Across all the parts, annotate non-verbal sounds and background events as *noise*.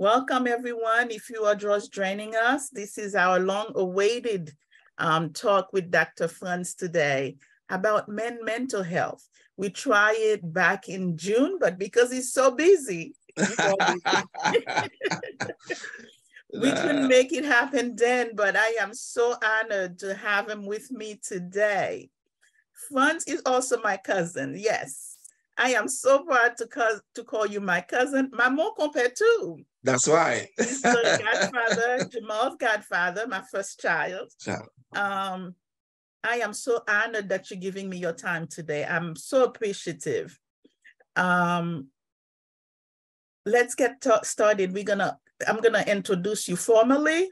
Welcome, everyone. If you are just joining us, this is our long awaited um, talk with Dr. Frantz today about men mental health. We tried it back in June, but because he's so busy, we *laughs* couldn't make it happen then, but I am so honored to have him with me today. Frantz is also my cousin, yes. I am so proud to, call, to call you my cousin, my mon compère too. That's. He's *laughs* the godfather, *laughs* Jamal's godfather, my first child. Um, I am so honored that you're giving me your time today. I'm so appreciative. Um, let's get started. We're gonna, I'm gonna introduce you formally.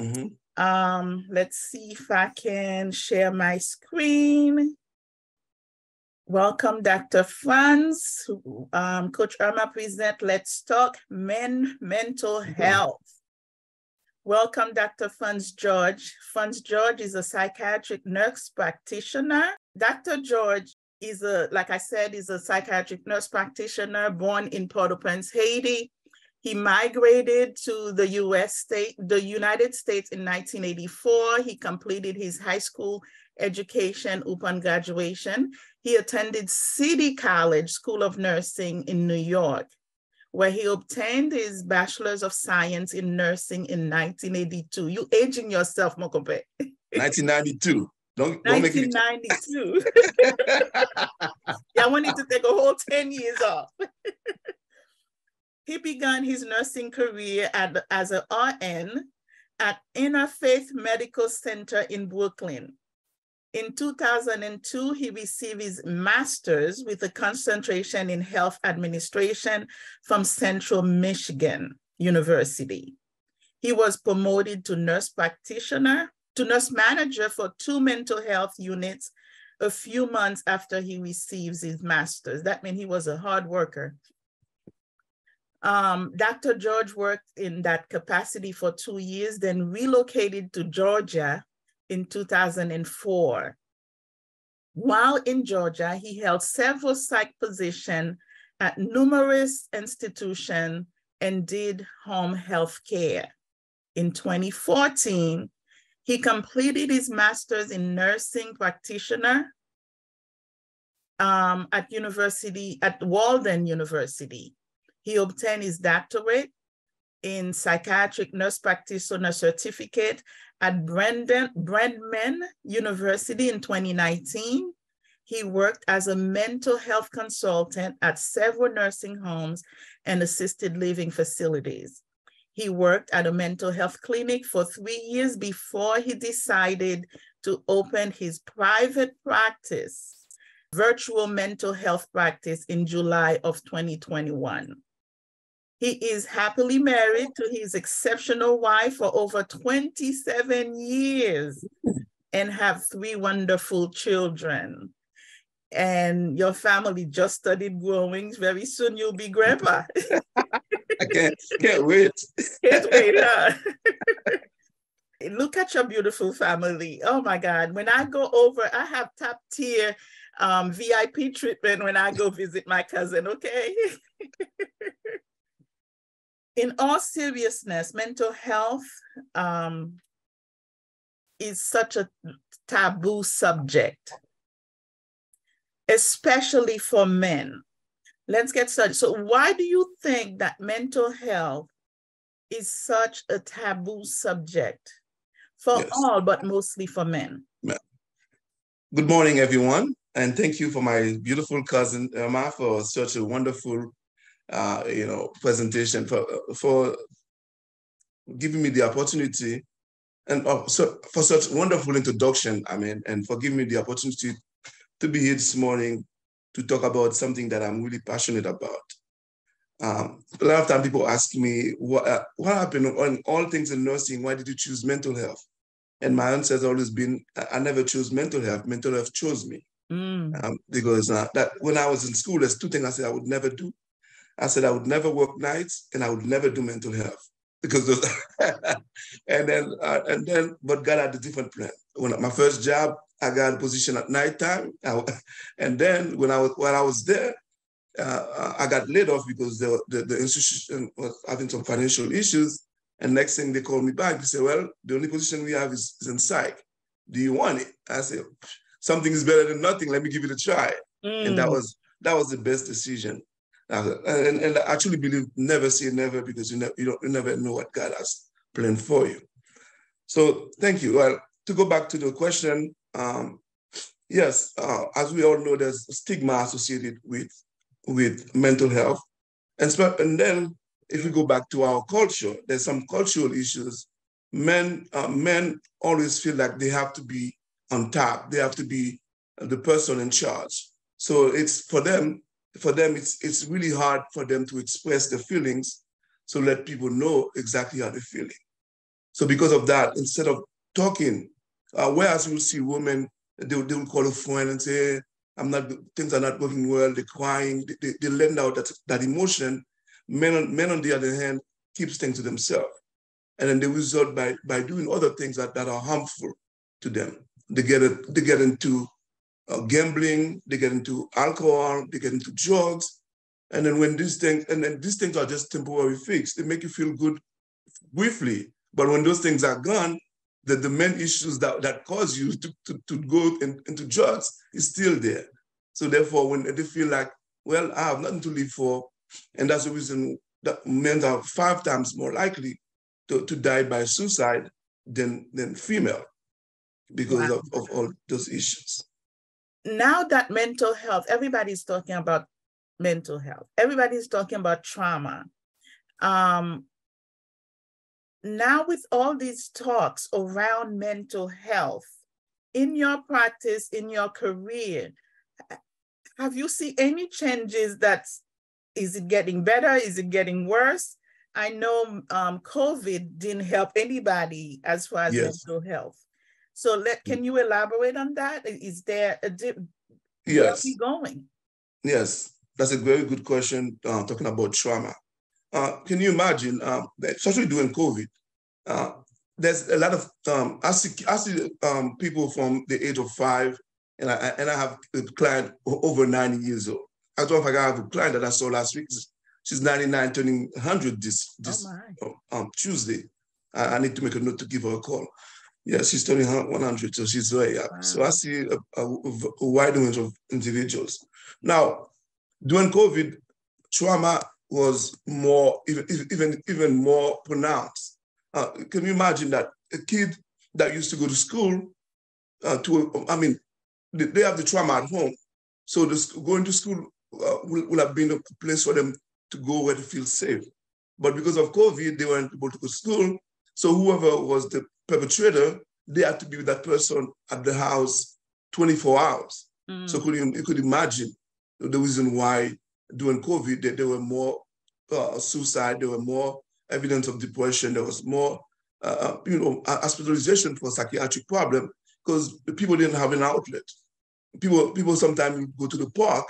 Mm-hmm. Um, let's see if I can share my screen. Welcome, Dr. Frantz. Um, Coach Irma present Let's Talk Men Mental Health. Welcome, Dr. Frantz Georges. Frantz Georges is a psychiatric nurse practitioner. Dr. Georges is a, like I said, is a psychiatric nurse practitioner born in Port-au-Prince, Haiti. He migrated to the US state, the United States in 1984. He completed his high school education upon graduation. He attended City College School of Nursing in New York, where he obtained his Bachelor's of Science in Nursing in 1982. You aging yourself, Mokope. *laughs* 1992. Don't, don't 1992. *laughs* yeah, I wanted to take a whole 10 years off. *laughs* he began his nursing career at, as an RN at Interfaith Medical Center in Brooklyn. In 2002, he received his master's with a concentration in health administration from Central Michigan University. He was promoted to nurse practitioner, to nurse manager for two mental health units a few months after he receives his master's. That means he was a hard worker. Um, Dr. Georges worked in that capacity for two years, then relocated to Georgia in 2004. While in Georgia, he held several psych positions at numerous institutions and did home health care. In 2014, he completed his master's in nursing practitioner um, at university at Walden University. He obtained his doctorate in psychiatric nurse practitioner certificate at Brendan, Brandman University in 2019. He worked as a mental health consultant at several nursing homes and assisted living facilities. He worked at a mental health clinic for three years before he decided to open his private practice, virtual mental health practice in July of 2021. He is happily married to his exceptional wife for over 27 years and have three wonderful children. And your family just started growing. Very soon you'll be grandpa. *laughs* I can't, can't wait. can't wait, huh? *laughs* Look at your beautiful family. Oh my God. When I go over, I have top tier um, VIP treatment when I go visit my cousin, okay? *laughs* in all seriousness, mental health um, is such a taboo subject, especially for men. Let's get started. So, why do you think that mental health is such a taboo subject for yes. all, but mostly for men? Good morning, everyone. And thank you for my beautiful cousin Irma for such a wonderful uh, you know, presentation for for giving me the opportunity and uh, so for such wonderful introduction. I mean, and for giving me the opportunity to be here this morning to talk about something that I'm really passionate about. Um, a lot of time people ask me, what, uh, what happened on all things in nursing? Why did you choose mental health? And my answer has always been, I never chose mental health. Mental health chose me. Mm. Um, because uh, that when I was in school, there's two things I said I would never do. I said I would never work nights and I would never do mental health because those, *laughs* and then uh, and then but God had a different plan. When my first job, I got a position at nighttime, I, *laughs* and then when I was when I was there, uh, I got laid off because the, the, the institution was having some financial issues. And next thing they called me back, they said, well, the only position we have is, is in psych. Do you want it? I said, something is better than nothing. Let me give it a try. Mm. And that mm. was that was the best decision. Uh, and, and I actually believe never say never because you, ne- you, don't, you never know what God has planned for you. So thank you. Well, to go back to the question, um, yes, uh, as we all know, there's stigma associated with with mental health, and, and then if we go back to our culture, there's some cultural issues. Men uh, men always feel like they have to be on top. They have to be the person in charge. So it's for them. For them, it's it's really hard for them to express their feelings, so let people know exactly how they're feeling. So because of that, instead of talking, uh, whereas you see women, they, they will call a friend and say, I'm not, things are not going well, they're crying, they, they, they lend out that, that emotion. Men on, men, on the other hand, keeps things to themselves. And then they result by, by doing other things that, that are harmful to them. They get, a, they get into uh, gambling, they get into alcohol, they get into drugs. And then when these things, and then these things are just temporary fix, they make you feel good briefly, but when those things are gone, the, the main issues that, that cause you to, to, to go in, into drugs is still there. So therefore, when they feel like, well, I have nothing to live for, and that's the reason that men are five times more likely to, to die by suicide than, than female because wow. of, of all those issues. Now that mental health, everybody's talking about mental health. Everybody's talking about trauma. Um, now with all these talks around mental health in your practice in your career have you seen any changes that is it getting better is it getting worse i know um, covid didn't help anybody as far as yes. mental health so let can you elaborate on that is there a dip yes going yes that's a very good question uh, talking about trauma uh, can you imagine, um, especially during COVID, uh, there's a lot of um, I see I see um, people from the age of five, and I and I have a client over 90 years old. As matter of fact, I have a client that I saw last week. She's 99, turning 100 this this oh um, Tuesday. I, I, need to make a note to give her a call. Yeah, she's turning 100, so she's very young. Wow. So I see a, a, a wide range of individuals. Now, during COVID, trauma was more even even even more pronounced. Uh, can you imagine that a kid that used to go to school uh, to I mean they have the trauma at home, so this, going to school uh, will, will have been a place for them to go where they feel safe. But because of COVID, they weren't able to go to school. So whoever was the perpetrator, they had to be with that person at the house 24 hours. Mm. So could you, you could imagine the reason why during COVID, there, there were more uh, suicide, there were more evidence of depression, there was more, uh, uh you know, hospitalization for psychiatric problem because the people didn't have an outlet. People, people sometimes go to the park,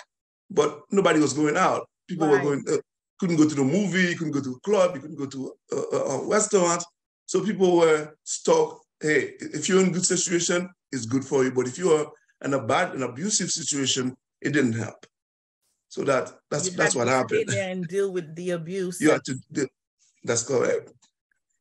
but nobody was going out. People right. were going, uh, couldn't go to the movie, couldn't go to a club, you couldn't go to a, a, a restaurant. So people were stuck. Hey, if you're in a good situation, it's good for you. But if you're in a bad, and abusive situation, it didn't help. So that that's that's what happened. there and deal with the abuse. You have to. Do, that's correct.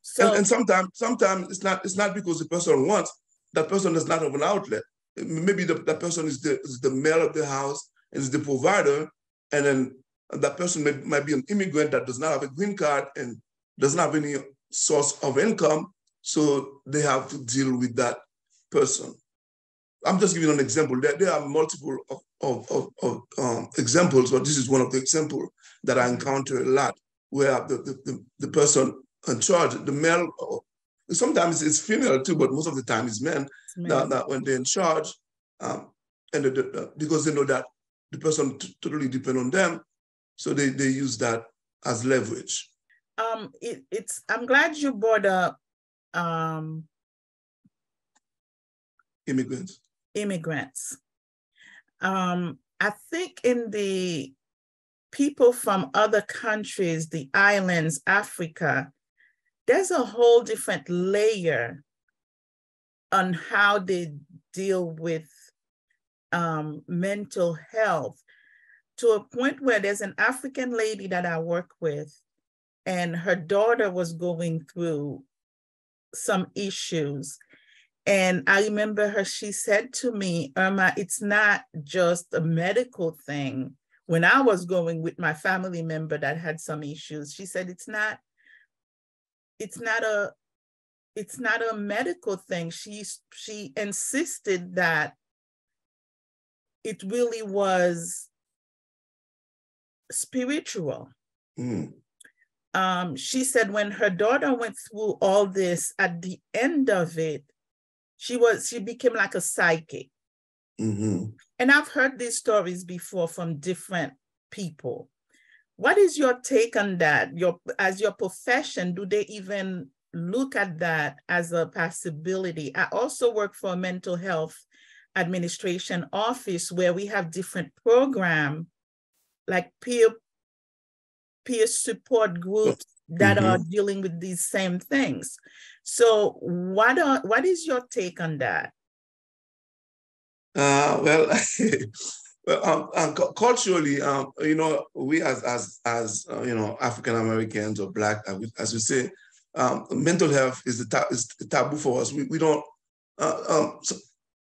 So, and, and sometimes sometimes it's not it's not because the person wants that person does not have an outlet. Maybe the, that person is the is the male of the house is the provider, and then that person may, might be an immigrant that does not have a green card and doesn't have any source of income, so they have to deal with that person. I'm just giving an example. There, there are multiple of, of, of, of um, examples, but this is one of the examples that I encounter a lot, where the, the, the, the person in charge, the male, sometimes it's female too, but most of the time it's men, men. That, that, when they're in charge, um, and the, the, because they know that the person totally depend on them, so they, they use that as leverage. Um, it, it's I'm glad you brought up um, immigrants immigrants. Um, I think in the people from other countries, the islands, Africa, there's a whole different layer on how they deal with um, mental health. to a point where there's an African lady that I work with, and her daughter was going through some issues. And I remember her, she said to me, Irma, it's not just a medical thing. When I was going with my family member that had some issues, she said, it's not, it's not a, it's not a medical thing. She, she insisted that it really was spiritual. Mm. Um, she said when her daughter went through all this, at the end of it, she was she became like a psychic. Mm-hmm. And I've heard these stories before from different people. What is your take on that? Your as your profession, do they even look at that as a possibility? I also work for a mental health administration office where we have different program like peer peer support groups that mm-hmm. are dealing with these same things. So what are what is your take on that? Uh, well, *laughs* well, um, um, culturally, um, you know, we as as as uh, you know African Americans or Black, as we say, um, mental health is the ta- is the taboo for us. We we don't. Uh, um, so,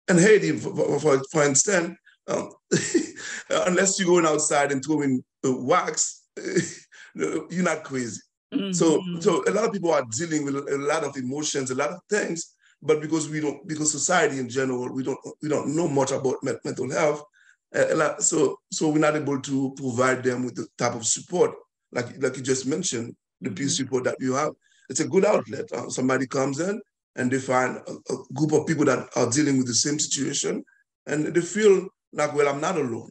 and Haiti, for for, for instance, um, *laughs* unless you're going outside and throwing wax, *laughs* you're not crazy. Mm-hmm. So, so a lot of people are dealing with a lot of emotions, a lot of things, but because we don't, because society in general, we don't, we don't know much about mental health. Uh, so, so we're not able to provide them with the type of support, like, like you just mentioned, the mm-hmm. peer support that you have. It's a good outlet. Uh, somebody comes in and they find a, a group of people that are dealing with the same situation, and they feel like, well, I'm not alone.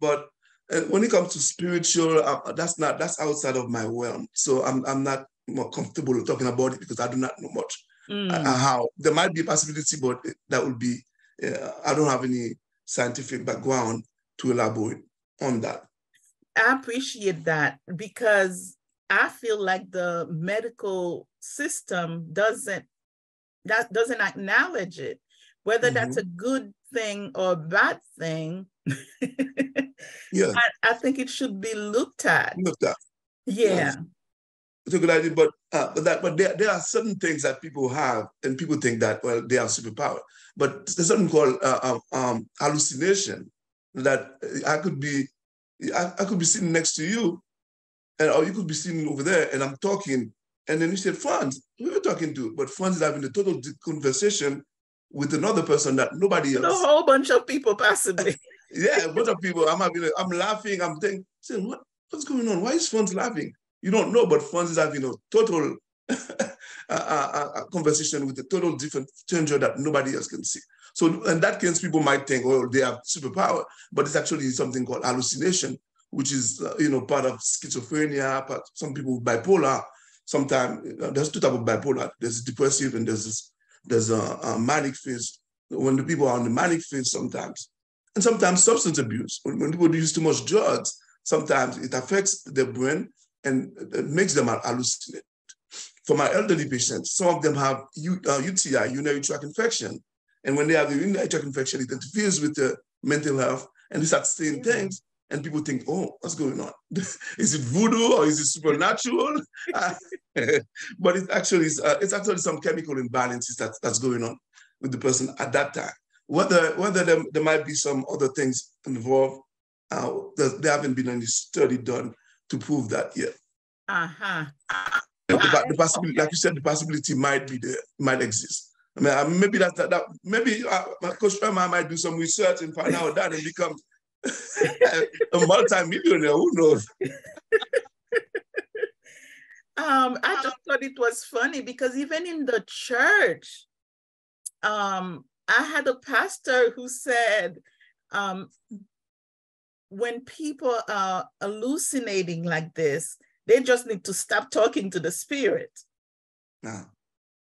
But uh, when it comes to spiritual, uh, that's not that's outside of my realm. So I'm I'm not more comfortable talking about it because I do not know much mm. uh, how there might be a possibility, but that would be uh, I don't have any scientific background to elaborate on that. I appreciate that because I feel like the medical system doesn't that doesn't acknowledge it. Whether mm-hmm. that's a good thing or a bad thing, yeah, I, I, think it should be looked at. Looked at. Yeah. Yes. It's a good idea, but uh, but that but there, there are certain things that people have, and people think that well they have superpower. But there's something called uh, um, um, hallucination that I could be I, I could be sitting next to you, and or you could be sitting over there, and I'm talking, and then you said, Frantz, who are you talking to? But Frantz is having a total conversation with another person that nobody else. A whole bunch of people possibly. *laughs* yeah, a bunch of people. I'm having, a, I'm laughing. I'm thinking, saying, what, what's going on? Why is Frantz laughing? You don't know, but Frantz is having a total *laughs* conversation with a total different stranger that nobody else can see. So in that case, people might think, oh, they have superpower, but it's actually something called hallucination, which is, uh, you know, part of schizophrenia, part, some people bipolar. Sometimes uh, there's two types of bipolar. There's depressive and there's this there's a, a manic phase when the people are on the manic phase sometimes. And sometimes substance abuse. When, people use too much drugs, sometimes it affects their brain and makes them hallucinate. For my elderly patients, some of them have uh, UTI, urinary tract infection. And when they have the urinary tract infection, it interferes with the mental health and they start saying mm-hmm. things and people think, oh, what's going on? *laughs* is it voodoo or is it supernatural? *laughs* but it actually is, uh, it's actually some chemical imbalances that, that's going on with the person at that time. Whether whether there, there might be some other things involved, uh, there, there haven't been any study done to prove that yet. Uh-huh. The, the, the possibility, like you said, the possibility might be there, might exist. I mean, uh, maybe that, that, that maybe uh, Coach Irma might do some research and find out that and become *laughs* a multi-millionaire, who knows? um, I just thought it was funny because even in the church, um, I had a pastor who said, um, when people are hallucinating like this, they just need to stop talking to the spirit. Nah.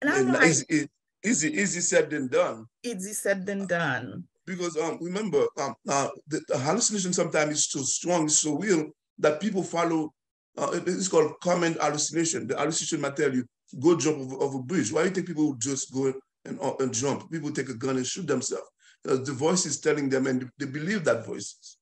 And I'm like, easy, easy, easy said than done. Easy said than done because um, remember, um, uh, the, the, hallucination sometimes is so strong, so real that people follow. Uh, it's called command hallucination. The hallucination might tell you, go jump over, over a bridge. Why do you think people just go and, uh, and jump? People take a gun and shoot themselves. Uh, the voice is telling them, and they believe that voice.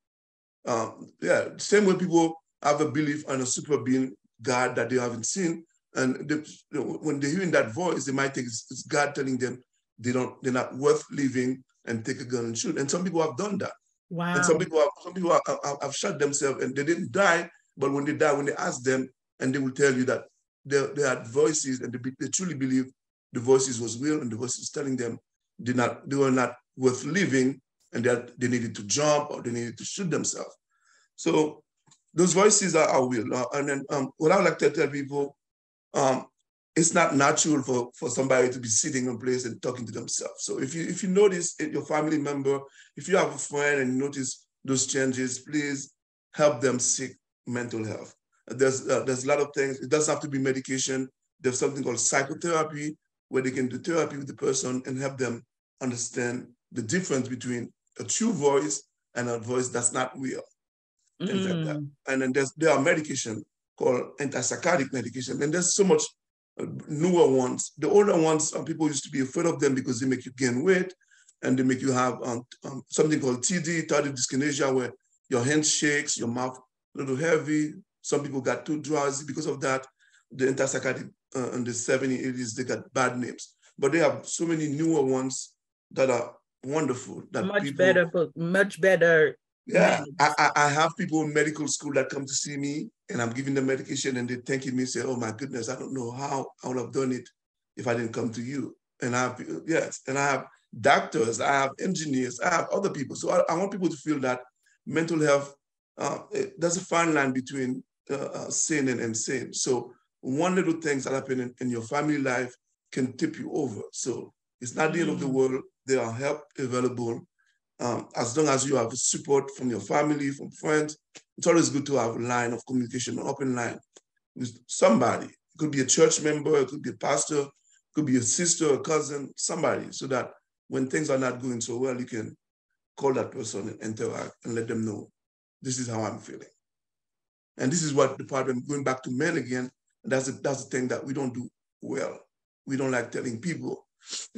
Um, yeah, same way people have a belief on a super being God that they haven't seen, and they, you know, when they're hearing that voice, they might think it's, it's, God telling them they don't, they're not worth living and take a gun and shoot. And some people have done that. Wow. And some people have, some people have, have, have shot themselves and they didn't die, but when they die, when they ask them, and they will tell you that they, they had voices and they, they truly believe the voices was real and the voices telling them they not they were not worth living and that they needed to jump or they needed to shoot themselves. So those voices are, are real. Uh, and then um, what I would like to tell people, um, it's not natural for, for somebody to be sitting in place and talking to themselves. So if you if you notice your family member, if you have a friend and you notice those changes, please help them seek mental health. There's uh, there's a lot of things. It doesn't have to be medication. There's something called psychotherapy where they can do therapy with the person and help them understand the difference between a true voice and a voice that's not real. Mm. like. And then there's there are medication called antipsychotic medication, and there's so much uh, newer ones. The older ones, some people used to be afraid of them because they make you gain weight, and they make you have um, um, something called TD, tardive dyskinesia, where your hand shakes, your mouth a little heavy. Some people got too drowsy because of that. The antipsychotic uh, in the 70s, 80s, they got bad names. But they have so many newer ones that are wonderful. That much people, better, much better. Yeah, I, I have people in medical school that come to see me and I'm giving them medication and they're thanking me, say, oh my goodness, I don't know how I would have done it if I didn't come to you. And I have, yes, and I have doctors, I have engineers, I have other people. So I, I want people to feel that mental health, uh, it, there's a fine line between uh, uh, sane and insane. So one little things that happen in, in, your family life can tip you over. So it's not the end of the mm. world. There are help available. Um, as long as you have support from your family, from friends, it's always good to have a line of communication, an open line with somebody. It could be a church member, it could be a pastor, it could be a sister, a cousin, somebody, so that when things are not going so well, you can call that person and interact and let them know this is how I'm feeling. And this is what the problem, going back to men again, that's the, that's the thing that we don't do well. We don't like telling people.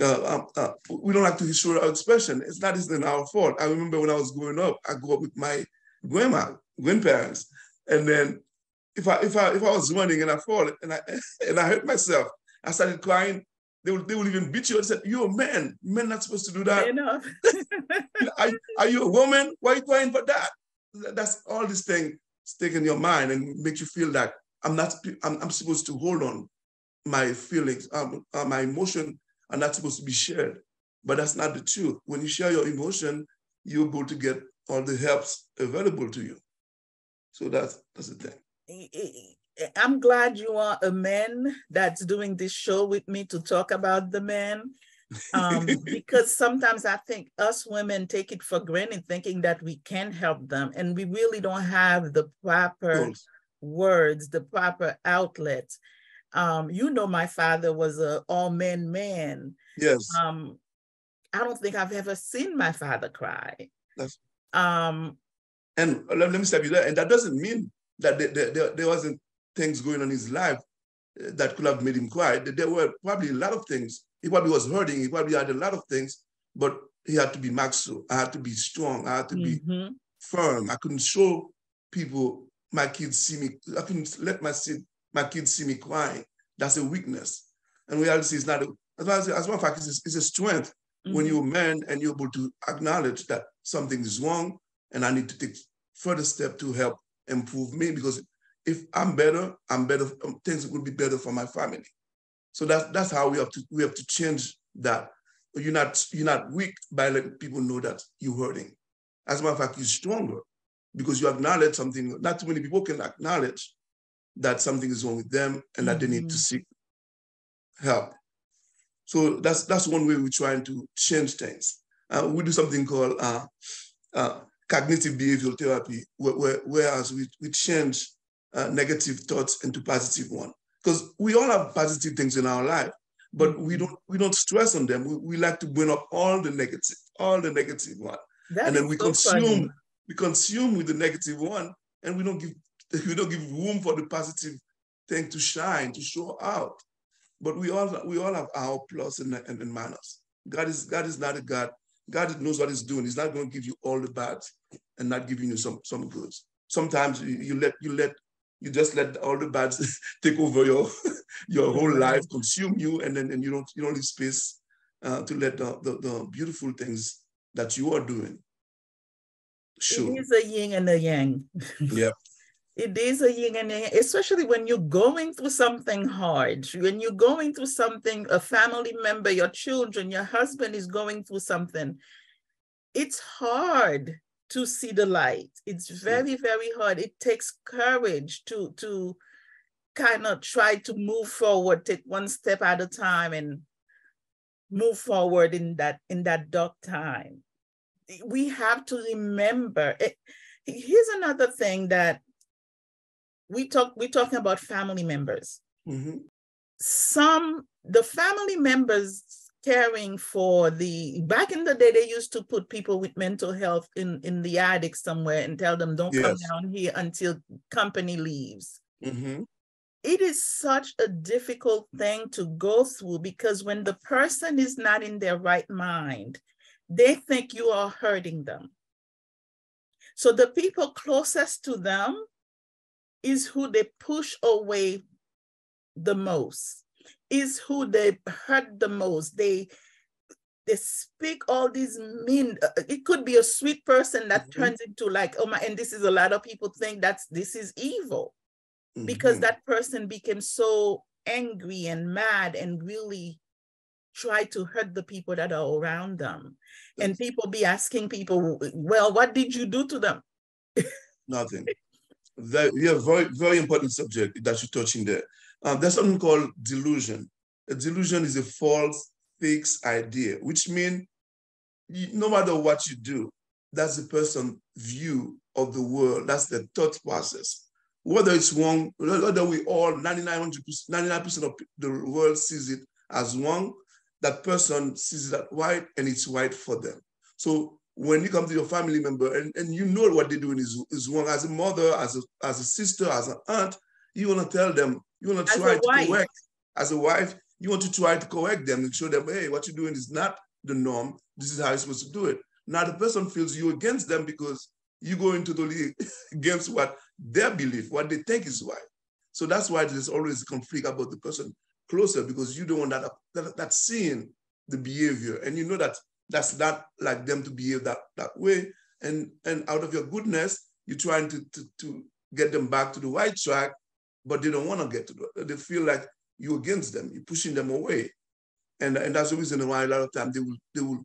Uh, um, uh, we don't like to show our expression. It's not even our fault. I remember when I was growing up, I grew up with my grandma, grandparents, and then if I if I if I was running and I fall and I *laughs* and I hurt myself, I started crying. They will, they will even beat you and said, You're a man. Men not supposed to do that. Enough. *laughs* *laughs* are, are you a woman? Why are you crying for that? That's all this thing stick in your mind and make you feel that I'm not, I'm, I'm supposed to hold on my feelings, um, uh, my emotion are not supposed to be shared. But that's not the truth. When you share your emotion, you're able to get all the helps available to you. So that's that's the thing. I'm glad you are a man that's doing this show with me to talk about the men. um, *laughs* because sometimes I think us women take it for granted, thinking that we can help them, and we really don't have the proper words, the proper outlet. Um, you know, my father was a all men man. Yes. Um, I don't think I've ever seen my father cry. That's, um, and let, me stop you there. And that doesn't mean that there, there, there wasn't things going on in his life uh, that could have made him cry. There were probably a lot of things. He probably was hurting. He probably had a lot of things, but he had to be maxo. I had to be strong. I had to be mm-hmm. firm. I couldn't show people my kids see me, I couldn't let my, my kids see me crying. That's a weakness. And reality is not, a, as, well as, as a matter of fact, it's a, it's a strength mm-hmm. when you're a man and you're able to acknowledge that something is wrong and I need to take further step to help improve me because if I'm better, I'm better, um, things will be better for my family. So that's that's how we have to we have to change that. You're not you're not weak by letting people know that you're hurting. As a matter of fact, you're stronger because you acknowledge something. Not too many people can acknowledge that something is wrong with them and that mm-hmm. they need to mm-hmm. seek help. So that's that's one way we're trying to change things. Uh, we do something called uh, uh, cognitive behavioral therapy, where, where, whereas we, we change uh, negative thoughts into positive one. Because we all have positive things in our life, but we mm-hmm. don't we don't stress on them. We, we like to bring up all the negative, all the negative one, that and then we so consume funny we consume with the negative one and we don't give *laughs* we don't give room for the positive thing to shine, to show out. But we all we all have our plus and, and, and God is God is not a God. God knows what He's doing. He's not going to give you all the bad. and not giving you some some goods. Sometimes you, you let you let you just let all the bad *laughs* take over your *laughs* your whole life, consume you, and then and you don't you don't leave space uh, to let the, the, the beautiful things that you are doing. Sure. It is a yin and a yang. Yep. *laughs* it is a yin and a yang, especially when you're going through something hard, when you're going through something, a family member, your children, your husband is going through something. It's hard to see the light. It's very, very hard. It takes courage to to kind of try to move forward, take one step at a time and move forward in that in that dark time. We have to remember it. Here's another thing that we talk we're talking about family members. Mm-hmm. Some the family members caring for the back in the day they used to put people with mental health in in the attic somewhere and tell them don't yes. come down here until company leaves mm-hmm. it is such a difficult thing to go through because when the person is not in their right mind they think you are hurting them so the people closest to them is who they push away the most is who they hurt the most. They they speak all these mean. Uh, it could be a sweet person that mm-hmm. turns into like oh my, and this is a lot of people think that's this is evil mm-hmm. because that person became so angry and mad and really try to hurt the people that are around them. And people be asking people, well, what did you do to them? *laughs* Nothing. That, yeah, very, very important subject that you're touching there. Um, there's something called delusion. A delusion is a false, fixed idea, which means no matter what you do, that's the person's view of the world. That's the thought process. Whether it's wrong, whether we all 99% of the world sees it as wrong, that person sees that white and it's white for them. So when you come to your family member and, and you know what they're doing is, is wrong, as a mother, as a, as a sister, as an aunt, you want to tell them, you want to try to wife. correct, as a wife, you want to try to correct them and show them, hey, what you're doing is not the norm. This is how you're supposed to do it. Now the person feels you against them because you go into the league *laughs* against what their belief, what they think is right. So that's why there's always conflict about the person closer because you don't want that, that, that seeing the behavior and you know that that's not like them to behave that, that way. And, and out of your goodness, you're trying to, to, to get them back to the right track but they don't want to get to the, they feel like you're against them, you're pushing them away. And, and that's the reason why a lot of times they will they will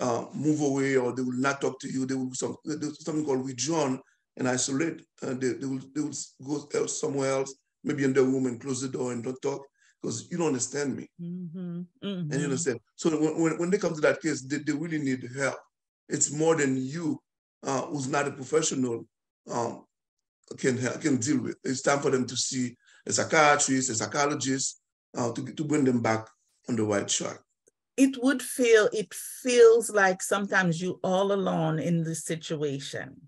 uh, move away or they will not talk to you. They will some something called withdrawn and isolate. Uh, they, they will they will go somewhere else, maybe in their room and close the door and don't talk because you don't understand me. Mm-hmm. Mm-hmm. And you mm-hmm. understand. So when, when they come to that case, they, they really need help. It's more than you uh, who's not a professional um, can can deal with. It's time for them to see a psychiatrist, a psychologist, uh, to, to bring them back on the right track. It would feel, it feels like sometimes you all alone in this situation.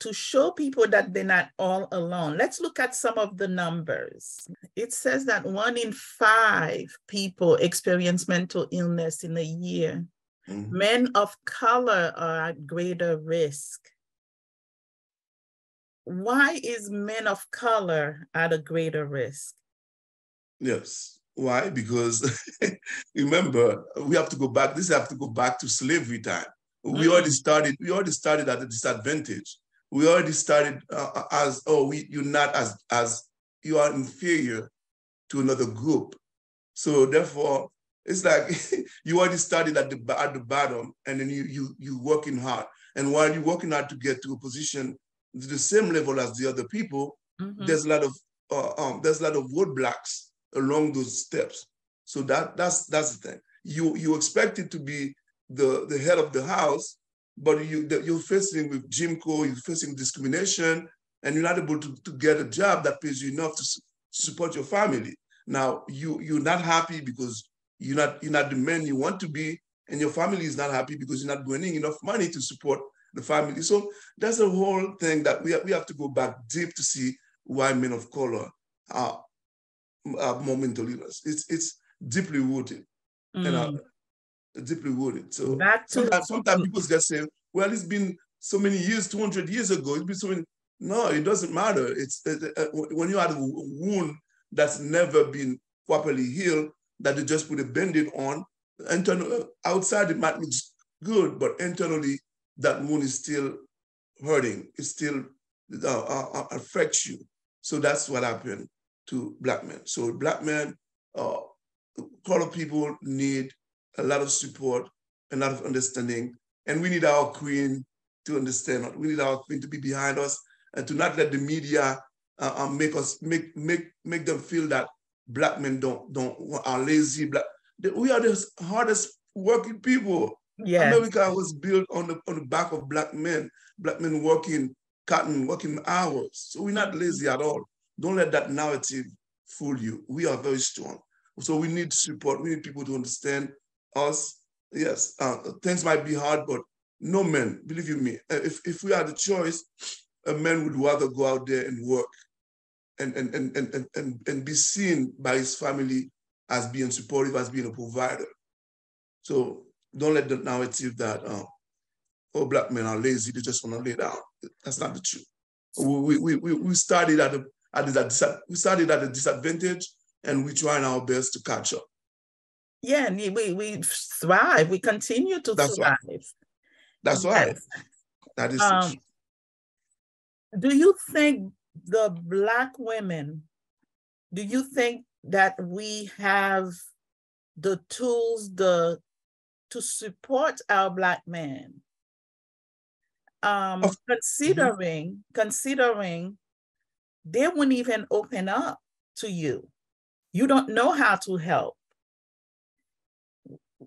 To show people that they're not all alone, let's look at some of the numbers. It says that one in five people experience mental illness in a year. Mm-hmm. Men of color are at greater risk why is men of color at a greater risk? Yes. Why? Because *laughs* remember, we have to go back. This have to go back to slavery time. We mm. already started. We already started at a disadvantage. We already started uh, as oh, we you're not as as you are inferior to another group. So therefore, it's like *laughs* you already started at the at the bottom, and then you you you working hard. And while you're working hard to get to a position to the same level as the other people, mm-hmm. there's a lot of uh, um, there's a lot of roadblocks along those steps. So that that's that's the thing. You you expect it to be the the head of the house, but you you're facing with Jim Crow, you're facing discrimination, and you're not able to, to get a job that pays you enough to support your family. Now you you're not happy because you're not you're not the man you want to be, and your family is not happy because you're not earning enough money to support the family. So that's a whole thing that we have, we have to go back deep to see why men of color are, are more mental illness. It's it's deeply rooted, mm. and deeply rooted. So sometimes, sometimes people just say, well, it's been so many years, 200 years ago. It's been so many, no, it doesn't matter. It's uh, uh, when you had a wound that's never been properly healed, that they just put a band-aid on. Internal, outside it might look good, but internally that wound is still hurting. It still uh, uh, uh, affects you. So that's what happened to black men. So black men, uh, people need a lot of support, a lot of understanding, and we need our queen to understand. We need our queen to be behind us and to not let the media uh, uh make us make make make them feel that black men don't don't are lazy. Black we are the hardest working people. Yeah. America was built on the on the back of black men, black men working cotton, working hours. So we're not lazy at all. Don't let that narrative fool you. We are very strong. So we need support. We need people to understand us. Yes, uh, things might be hard, but no man, believe you me, uh, if, if we had a choice, a man would rather go out there and work and, and, and, and, and, and be seen by his family as being supportive, as being a provider. So don't let the narrative that uh, oh, black men are lazy, they just want to lay down. That's not the truth. We, we, we, we started at a, at a, we started at a disadvantage and we're trying our best to catch up. Yeah, and we, we thrive. We continue to That's thrive. Right. That's yes. right. That is um, Do you think the Black women, do you think that we have the tools the to support our Black men? Um, mm-hmm. considering, mm-hmm. considering they wouldn't even open up to you. You don't know how to help.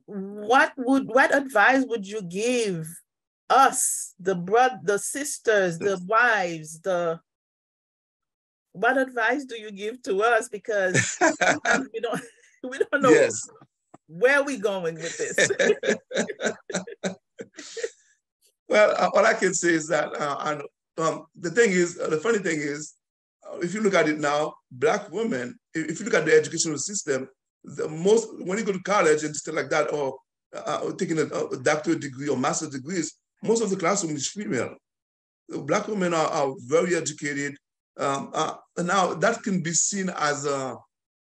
What would what advice would you give us, the brother, the sisters, the wives, the what advice do you give to us? Because we don't *laughs* we don't know yes. where we going with this. *laughs* well, uh, all I can say is that uh, um, the thing is, uh, the funny thing is, uh, if you look at it now, black women, if you look at the educational system, the most when you go to college and stuff like that, or uh, taking a, a doctorate degree or master's degrees, most of the classroom is female. Black women are, are very educated. Um, uh, now that can be seen as a,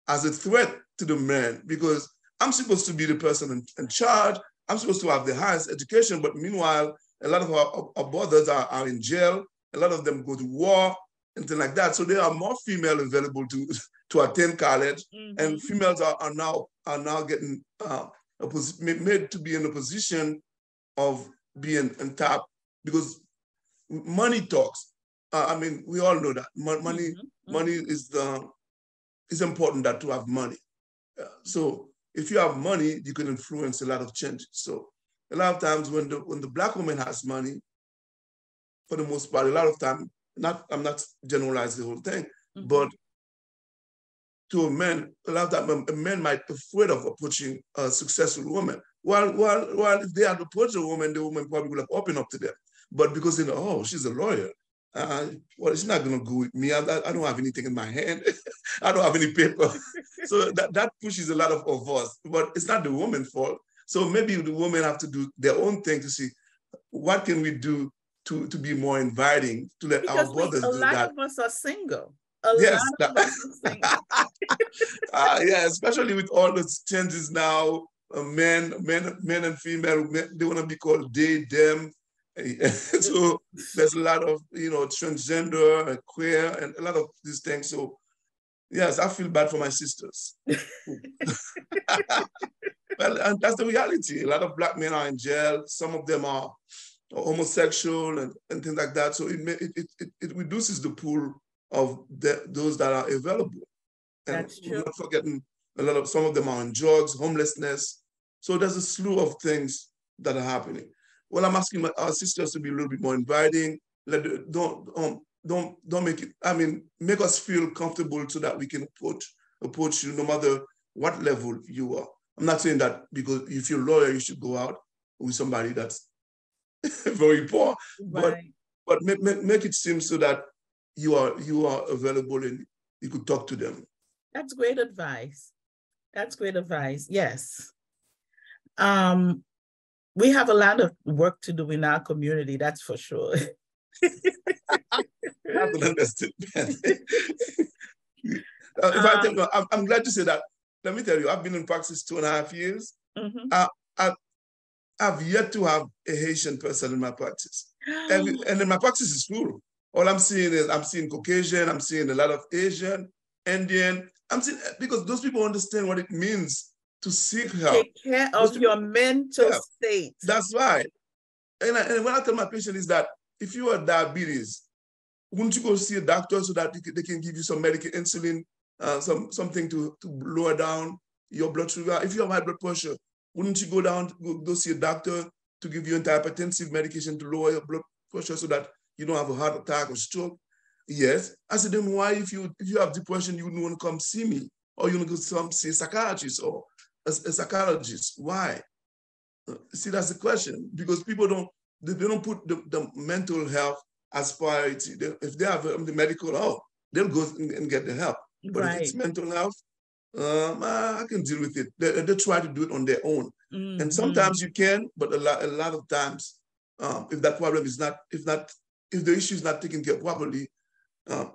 as a threat to the men because I'm supposed to be the person in, in charge. I'm supposed to have the highest education, but meanwhile, a lot of our, our brothers are, are in jail. A lot of them go to war and things like that. So there are more female available to to attend college, mm -hmm. and females are, are now are now getting uh, made to be in a position of being on top because money talks. Uh, I mean, we all know that money, mm -hmm. money is the is important that to have money. Uh, so if you have money, you can influence a lot of changes. So a lot of times when the when the black woman has money, for the most part, a lot of time, not I'm not generalizing the whole thing, mm -hmm. but to a man, a lot of time a man might be afraid of approaching a successful woman well, well, well, if they had approached a woman, the woman probably would have opened up to them. But because they know, oh, she's a lawyer, uh, well, it's not going to go with me. I, I, don't have anything in my hand. *laughs* I don't have any paper. *laughs* so that, that pushes a lot of, of us. But it's not the woman's fault. So maybe the women have to do their own thing to see what can we do to, to be more inviting, to let because our brothers we, do that. A lot of us are single. A yes, uh, *laughs* yeah, especially with all the changes now men, men, men and female, men, they want to be called they, them. *laughs* so there's a lot of you know transgender and queer and a lot of these things. So yes, I feel bad for my sisters. *laughs* well, and that's the reality. A lot of black men are in jail. Some of them are homosexual and, and things like that. So it, it, it, it reduces the pool of the, those that are available. And That's true. We're not forgetting a lot of some of them are on drugs, homelessness, so there's a slew of things that are happening. Well, I'm asking my, our sisters to be a little bit more inviting. Let don't um, don't don't make it. I mean, make us feel comfortable so that we can approach approach you no matter what level you are. I'm not saying that because if you're a lawyer, you should go out with somebody that's *laughs* very poor, right. but but make, make, make it seem so that you are you are available and you could talk to them. That's great advice. That's great advice. Yes. Um, we have a lot of work to do in our community, that's for sure. I can understand. *laughs* uh, if I you, I'm, I'm, glad to say that. Let me tell you, I've been in practice two and a half years. Mm-hmm. I, I, I've yet to have a Haitian person in my practice. and, and then my practice is full. All I'm seeing is I'm seeing Caucasian, I'm seeing a lot of Asian, Indian. I'm seeing because those people understand what it means to seek help. Take care of your mental yeah, state. That's right. And, I, and when I tell my patient is that if you have diabetes, wouldn't you go see a doctor so that they can give you some medical insulin, uh, some something to, to lower down your blood sugar? If you have high blood pressure, wouldn't you go down go, go see a doctor to give you antihypertensive medication to lower your blood pressure so that you don't have a heart attack or stroke? Yes. I said, then why, if you if you have depression, you don't want to come see me, or you want to come see a psychiatrist or a, a psychologist? Why? Uh, see, that's the question because people don't they, they don't put the, the, mental health as priority. They, if they have um, the medical, oh, they'll go and, and get the help. But right. if it's mental health, um, I can deal with it. They, they try to do it on their own, mm-hmm. and sometimes you can, but a lot, a lot of times, um, if that problem is not, if not, if the issue is not taken care of properly, um,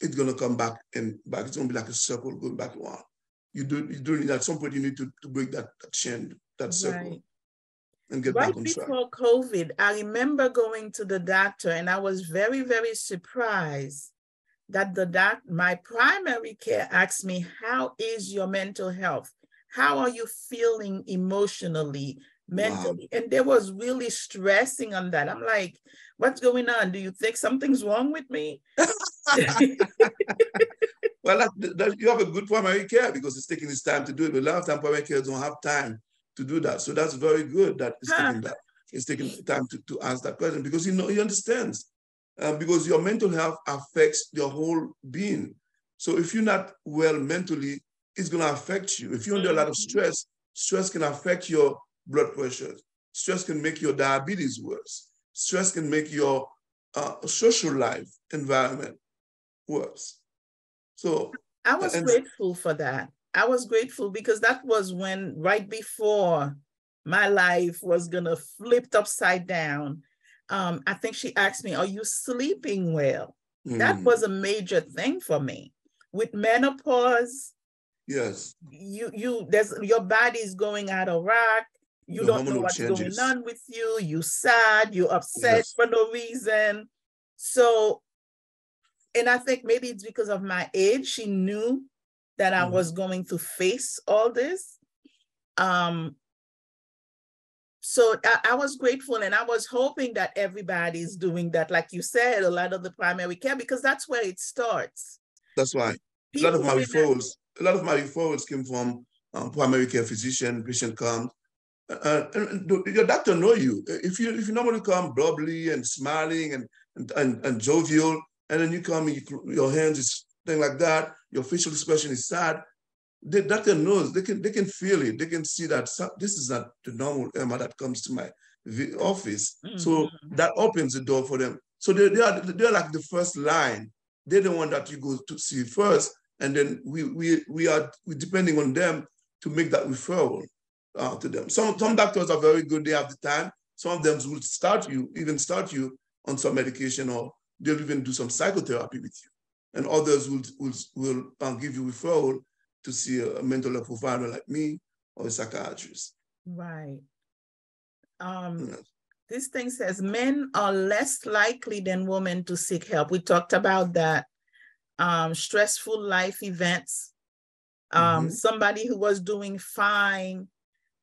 it's gonna come back and back. It's gonna be like a circle going back around. You do, you do. At some point, you need to, to break that, that chain, that circle. Right and get right back on track. before COVID, I remember going to the doctor and I was very, very surprised that the doc, my primary care asked me, how is your mental health? How are you feeling emotionally, mentally? Wow. And they was really stressing on that. I'm like, what's going on? Do you think something's wrong with me? *laughs* well, that, that, you have a good primary care because it's taking this time to do it. But a lot of time primary care don't have time to do that. So that's very good that it's huh. taking that. It's taking time to, to answer that question because he know he understands. Uh, because your mental health affects your whole being. So if you're not well mentally, it's gonna affect you. If you're under a lot of stress, stress can affect your blood pressure. Stress can make your diabetes worse. Stress can make your uh, social life environment worse. So I was grateful for that. I was grateful because that was when, right before my life was gonna flip upside down. Um, I think she asked me, Are you sleeping well? Mm. That was a major thing for me. With menopause, yes, you you there's your body's going out of whack. You the don't know what's changes. going on with you. You sad, you upset yes. for no reason. So, and I think maybe it's because of my age. She knew that I mm-hmm. was going to face all this. Um, so I, I, was grateful and I was hoping that everybody's doing that, like you said, a lot of the primary care, because that's where it starts. That's why. People a lot of my referrals, a lot of my referrals came from um, primary care physician, patient comes. Uh, and, and your doctor know you. If you if you normally come bubbly and smiling and and, and, and jovial, and then you come, you, your hands is thing like that, your facial expression is sad, the doctor knows, they can, they can feel it. They can see that this is not the normal Irma that comes to my office. Mm-hmm. So that opens the door for them. So they, they, are, they're like the first line. They're the one that you go to see first. And then we, we, we are we depending on them to make that referral uh, to them. Some, some doctors are very good. They have the time. Some of them will start you, even start you on some medication or they'll even do some psychotherapy with you and others will, will, will um, give you referral to see a, a, mental health provider like me or a psychiatrist. Right. Um. This thing says men are less likely than women to seek help. We talked about that. Um, stressful life events. Um, mm-hmm. Somebody who was doing fine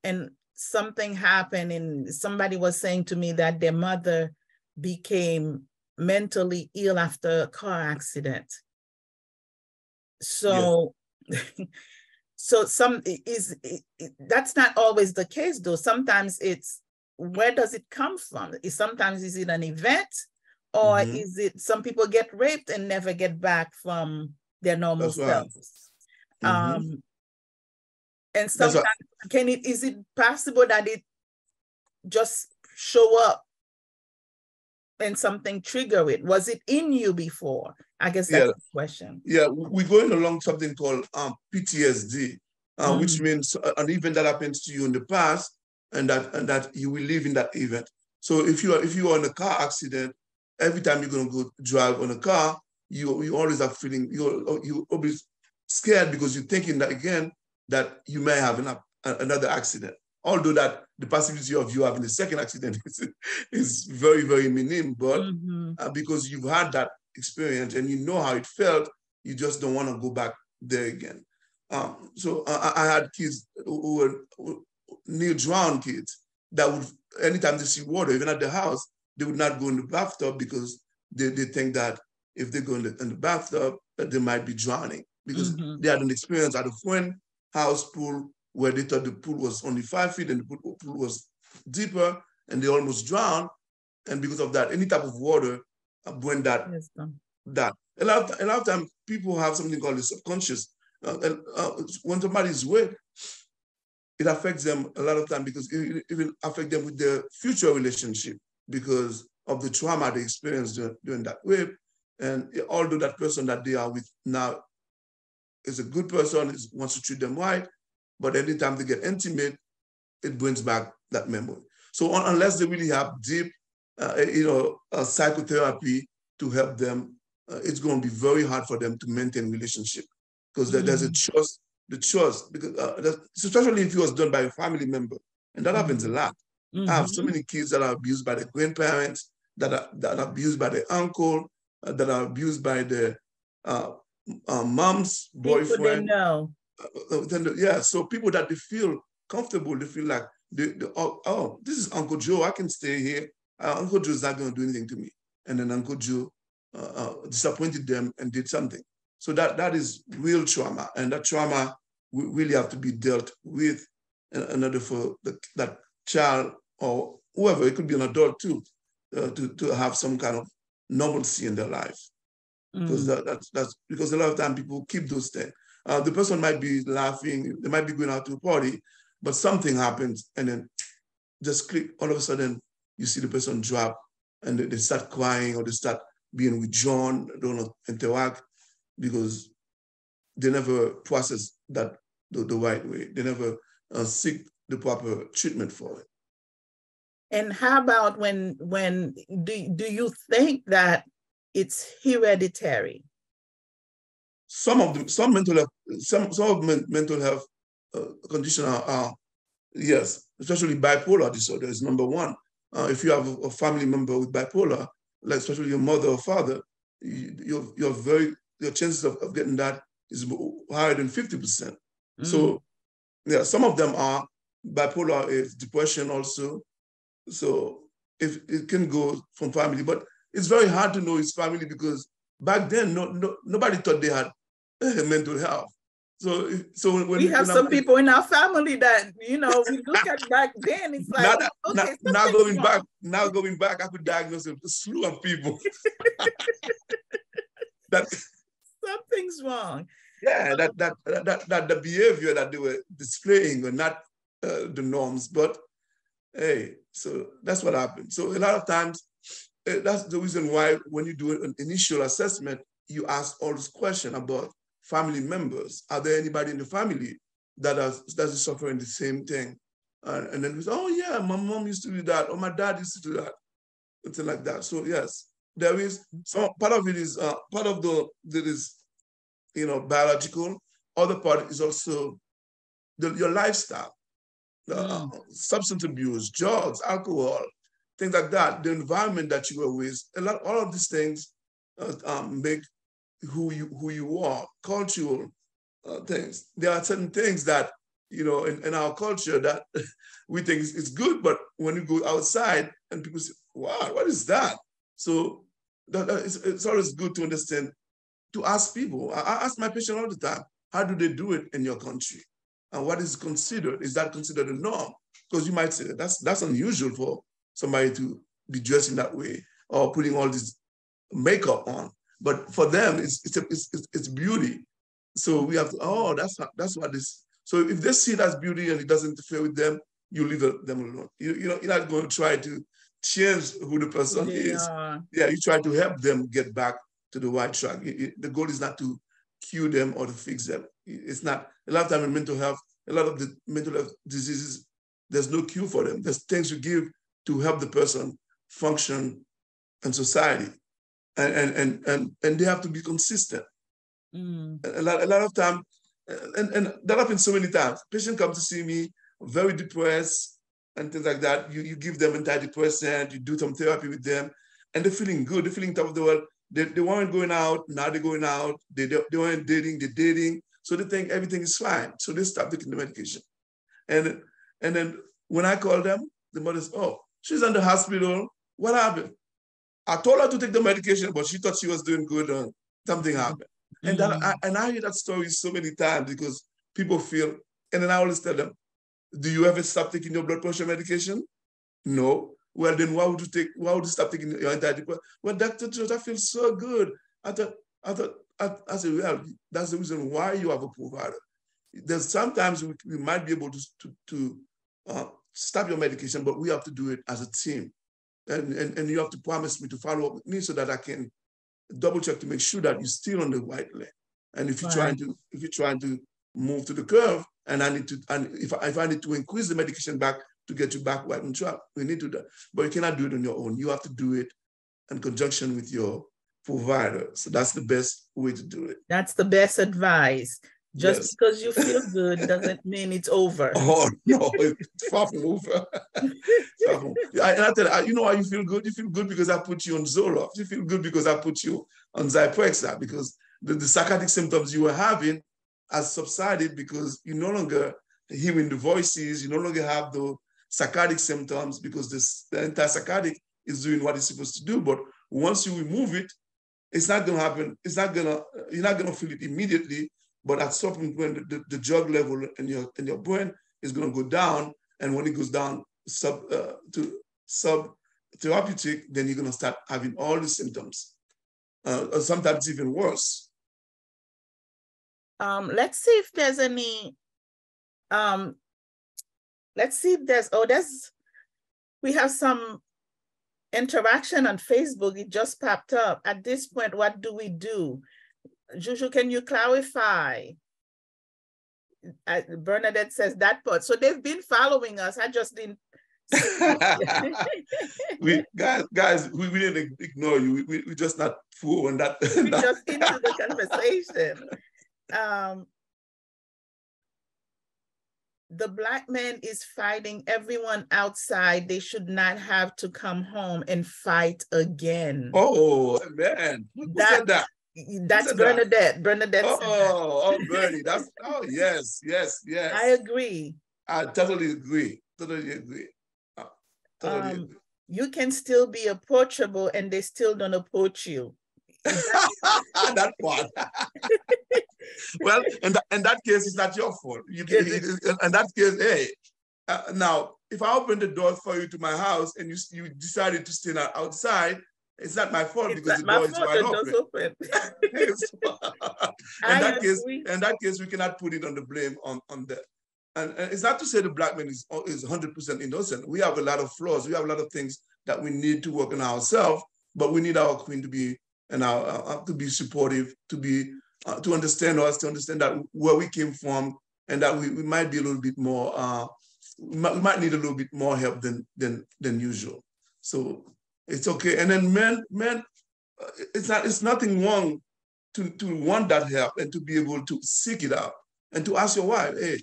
and something happened, and somebody was saying to me that their mother became mentally ill after a car accident. So, yeah. *laughs* so some is that's not always the case though. Sometimes it's where does it come from? Is sometimes is it an event, or mm-hmm. is it some people get raped and never get back from their normal that's selves? Right. Mm-hmm. Um, and sometimes can it is it possible that it just show up and something trigger it? Was it in you before? I guess that's yeah. the question. Yeah, we're going along something called um, PTSD, uh, mm. which means uh, an event that happens to you in the past, and that and that you will live in that event. So if you are if you are in a car accident, every time you're gonna go drive on a car, you you always are feeling you you always scared because you're thinking that again that you may have an, another accident. Although that the possibility of you having a second accident is, *laughs* is very very minimum, but mm-hmm. uh, because you've had that experience and you know how it felt, you just don't want to go back there again. Um, so uh, I had kids who were near drowned kids that would, anytime they see water, even at the house, they would not go in the bathtub because they, they think that if they go in the, in the bathtub, that they might be drowning because mm-hmm. they had an experience at a friend house pool where they thought the pool was only five feet and the pool, pool was deeper and they almost drowned. And because of that, any type of water, uh, when that, yes, that a lot, of, a lot of times people have something called the subconscious. Uh, and, uh, when somebody's wet, it affects them a lot of time because it, it will affect them with their future relationship because of the trauma they experienced during, during that wave. And although that person that they are with now is a good person, is, wants to treat them right, but anytime they get intimate, it brings back that memory. So unless they really have deep, uh, you know, uh, psychotherapy to help them, uh, it's going to be very hard for them to maintain relationship because mm-hmm. there's a mm. trust the trust, because uh, especially if it was done by a family member, and that happens a mm-hmm. lot. Mm-hmm. I have so mm-hmm. many kids that are abused by the grandparents, that are that are abused by the uncle, uh, that are abused by the uh, uh, mom's boyfriend. know. Uh, uh, yeah, so people that they feel comfortable, they feel like, they, they, oh, oh, this is Uncle Joe, I can stay here. Uh, Uncle Joe is not going to do anything to me. And then Uncle Joe disappointed them and did something. So that, that is real trauma. And that trauma we really have to be dealt with in order for the, that child or whoever, it could be an adult too, uh, to, to have some kind of normalcy in their life. Because mm. that, that's, that's because a lot of time people keep those things. Uh, the person might be laughing, they might be going out to a party, but something happens and then just click, all of a sudden you see the person drop and they, they start crying or they start being withdrawn, don't interact because they never process that the, the right way. They never uh, seek the proper treatment for it. And how about when when do do you think that it's hereditary? Some of them, some mental health, some some of mental health uh, condition are, are, yes, especially bipolar disorder is number one. Uh, if you have a family member with bipolar, like especially your mother or father, you, you're, you're very your chances of, of getting that is higher than 50%. Mm. So yeah, some of them are bipolar is depression also. So if it can go from family, but it's very hard to know his family because back then no, no nobody thought they had mental health. So, so when we have some I'm, people in our family that you know we look at back then, it's like now, okay, now, now going wrong. back, now going back, I could diagnose a slew of people. *laughs* that something's wrong. Yeah, that, that, that, that the behavior that they were displaying were not uh, the norms, but hey, so that's what happened. So a lot of times, that's the reason why when you do an initial assessment, you ask all this question about family members. Are there anybody in the family that is, that is suffering the same thing? Uh, and then we say, oh yeah, my mom used to do that, or my dad used to do that, something like that. So yes, there is some part of it is uh, part of the there is you know biological. Other part is also the, your lifestyle, uh, substance abuse, drugs, alcohol, things like that. The environment that you were with, a lot, all of these things uh, um, make who you who you are. Cultural uh, things. There are certain things that you know in, in our culture that *laughs* we think is, is good, but when you go outside and people say, "Wow, what is that?" So that, it's, it's, always good to understand, to ask people. I, I ask my patient all the time, how do they do it in your country? And what is considered? Is that considered a norm? Because you might say that's that's unusual for somebody to be dressed in that way or putting all this makeup on. But for them, it's it's, a, it's, it's beauty. So we have to, oh, that's that's what this. So if they see it as beauty and it doesn't interfere with them, you leave them alone. You, you know, you're not going to try to change who the person yeah. is. Yeah, you try to help them get back to the right track. It, it, the goal is not to cure them or to fix them. It's not, a lot of time in mental health, a lot of the mental health diseases, there's no cure for them. There's things you give to help the person function in society. And, and, and, and, and they have to be consistent. Mm. A, lot, a lot of time, and, and that happens so many times. Patient come to see me very depressed and things like that. You, you give them antidepressant, you do some therapy with them, and they're feeling good, they're feeling top of the world. They, they weren't going out, now they're going out. They, they, they weren't dating, they're dating. So they think everything is fine. So they stop taking the medication. And, and then when I call them, the mother's, oh, she's in the hospital. What happened? I told her to take the medication, but she thought she was doing good and something happened. Mm-hmm. And that I, and I hear that story so many times because people feel, and then I always tell them, do you ever stop taking your blood pressure medication? No. Well, then why would you take, why would you stop taking your antidepressant? Well, Dr. Georges, I feel so good. I thought, I thought, I, I said, well, that's the reason why you have a provider. There's sometimes we, we might be able to, to, to uh, stop your medication, but we have to do it as a team. And, and, and you have to promise me to follow up with me so that I can double check to make sure that you're still on the right lane. And if you're right. trying to, if you're trying to move to the curve, and I need to, and if I, if I need to increase the medication back to get you back right on track, we need to do that. But you cannot do it on your own. You have to do it in conjunction with your provider. So that's the best way to do it. That's the best advice. Just yes. because you feel good doesn't mean it's over. *laughs* Oh no, it's far from over. *laughs* I, and I tell you, you know why you feel good? You feel good because I put you on Zoloft. You feel good because I put you on Zyprexa because the, the psychotic symptoms you were having has subsided because you no longer hearing the voices, you no longer have the psychotic symptoms because this the antipsychotic is doing what it's supposed to do. But once you remove it, it's not gonna happen. It's not gonna. You're not gonna feel it immediately but at some point, when the, the, the drug level in your in your brain is going to go down, and when it goes down sub uh, to sub therapeutic, then you're going to start having all the symptoms, uh, or sometimes even worse. Um, let's see if there's any. Um, let's see if there's. Oh, there's. We have some interaction on Facebook. It just popped up. At this point, what do we do? Juju, can you clarify? Uh, Bernadette says that part. So they've been following us. I just didn't. *laughs* we guys, guys, we, we didn't ignore you. We, we, we just not full on that. *laughs* we just *laughs* into the conversation. Um, the black man is fighting everyone outside. They should not have to come home and fight again. Oh man, who that, said that? That's Bernadette. That? Bernadette. Oh, oh, *laughs* Bernie. That's oh yes, yes, yes. I agree. I totally agree. Totally agree. Totally um, agree. You can still be approachable, and they still don't approach you. that *laughs* *laughs* part. well, in that, in that case, it's not your fault. You, in that case, hey, uh, now if I open the door for you to my house and you you decided to stay outside, it's not my fault it's because the door is wide open. open. *laughs* *laughs* in that case, in that case, we cannot put it on the blame on, on the and, and it's not to say the black man is is 100% innocent. We have a lot of flaws. We have a lot of things that we need to work on ourselves, but we need our queen to be and our uh, to be supportive, to be uh, to understand us, to understand that where we came from, and that we, we might be a little bit more uh, we might need a little bit more help than than than usual. So it's okay. And then men, men, uh, it's not, it's nothing wrong to, to want that help and to be able to seek it out and to ask your wife, hey,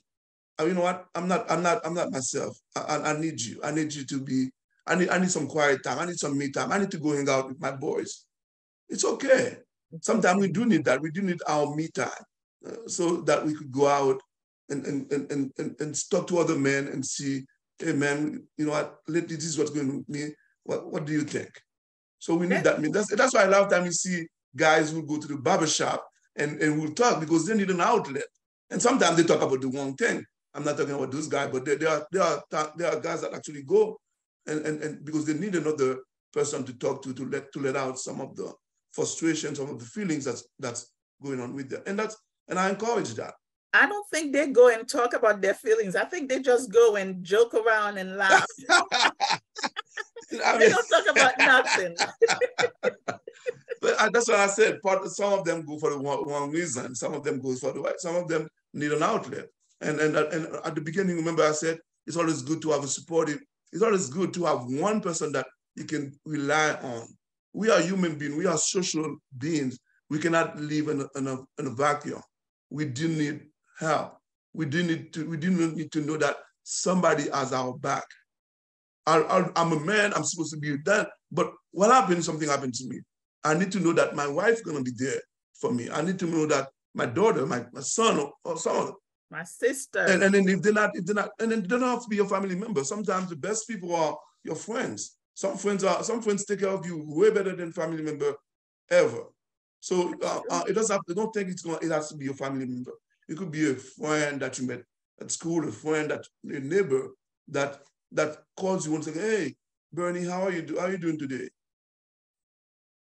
uh, you know what? I'm not, I'm not, I'm not myself. I, I, I need you. I need you to be, I need, I need some quiet time. I need some me time. I need to go hang out with my boys. It's okay. Sometimes we do need that. We do need our me time uh, so that we could go out and, and, and, and, and talk to other men and see, hey man, you know what, this is what's going with me. What, what do you think? So we need that. I mean, that's, that's why a lot of time you see guys who go to the barber shop and, and will talk because they need an outlet. And sometimes they talk about the wrong thing. I'm not talking about those guys, but there, there, are, there, are, there are guys that actually go and, and, and because they need another person to talk to to let to let out some of the frustration, some of the feelings that's that's going on with them. And that's and I encourage that. I don't think they go and talk about their feelings. I think they just go and joke around and laugh. *laughs* *laughs* They don't talk about nothing. *laughs* but uh, that's what I said. Part some of them go for the one, one reason. Some of them goes for the right. Some of them need an outlet. And and uh, and at the beginning, remember I said It's always good to have a supportive. It's always good to have one person that you can rely on. We are human beings. We are social beings. We cannot live in a, in a, in a vacuum. We do need help. We do need to. We do need to know that somebody has our back. I, am a man. I'm supposed to be that. But what happened? Something happened to me. I need to know that my wife's gonna be there for me. I need to know that my daughter, my, my son, or, or someone. My sister. And, and then if they're not, if they're not, and then they don't have to be your family member. Sometimes the best people are your friends. Some friends are, some friends take care of you way better than family member ever. So uh, uh, it doesn't have, to, don't think it's gonna it has to be your family member. It could be a friend that you met at school, a friend that a neighbor that that calls you and says, "Hey, Bernie, how are you? Do, how are you doing today?"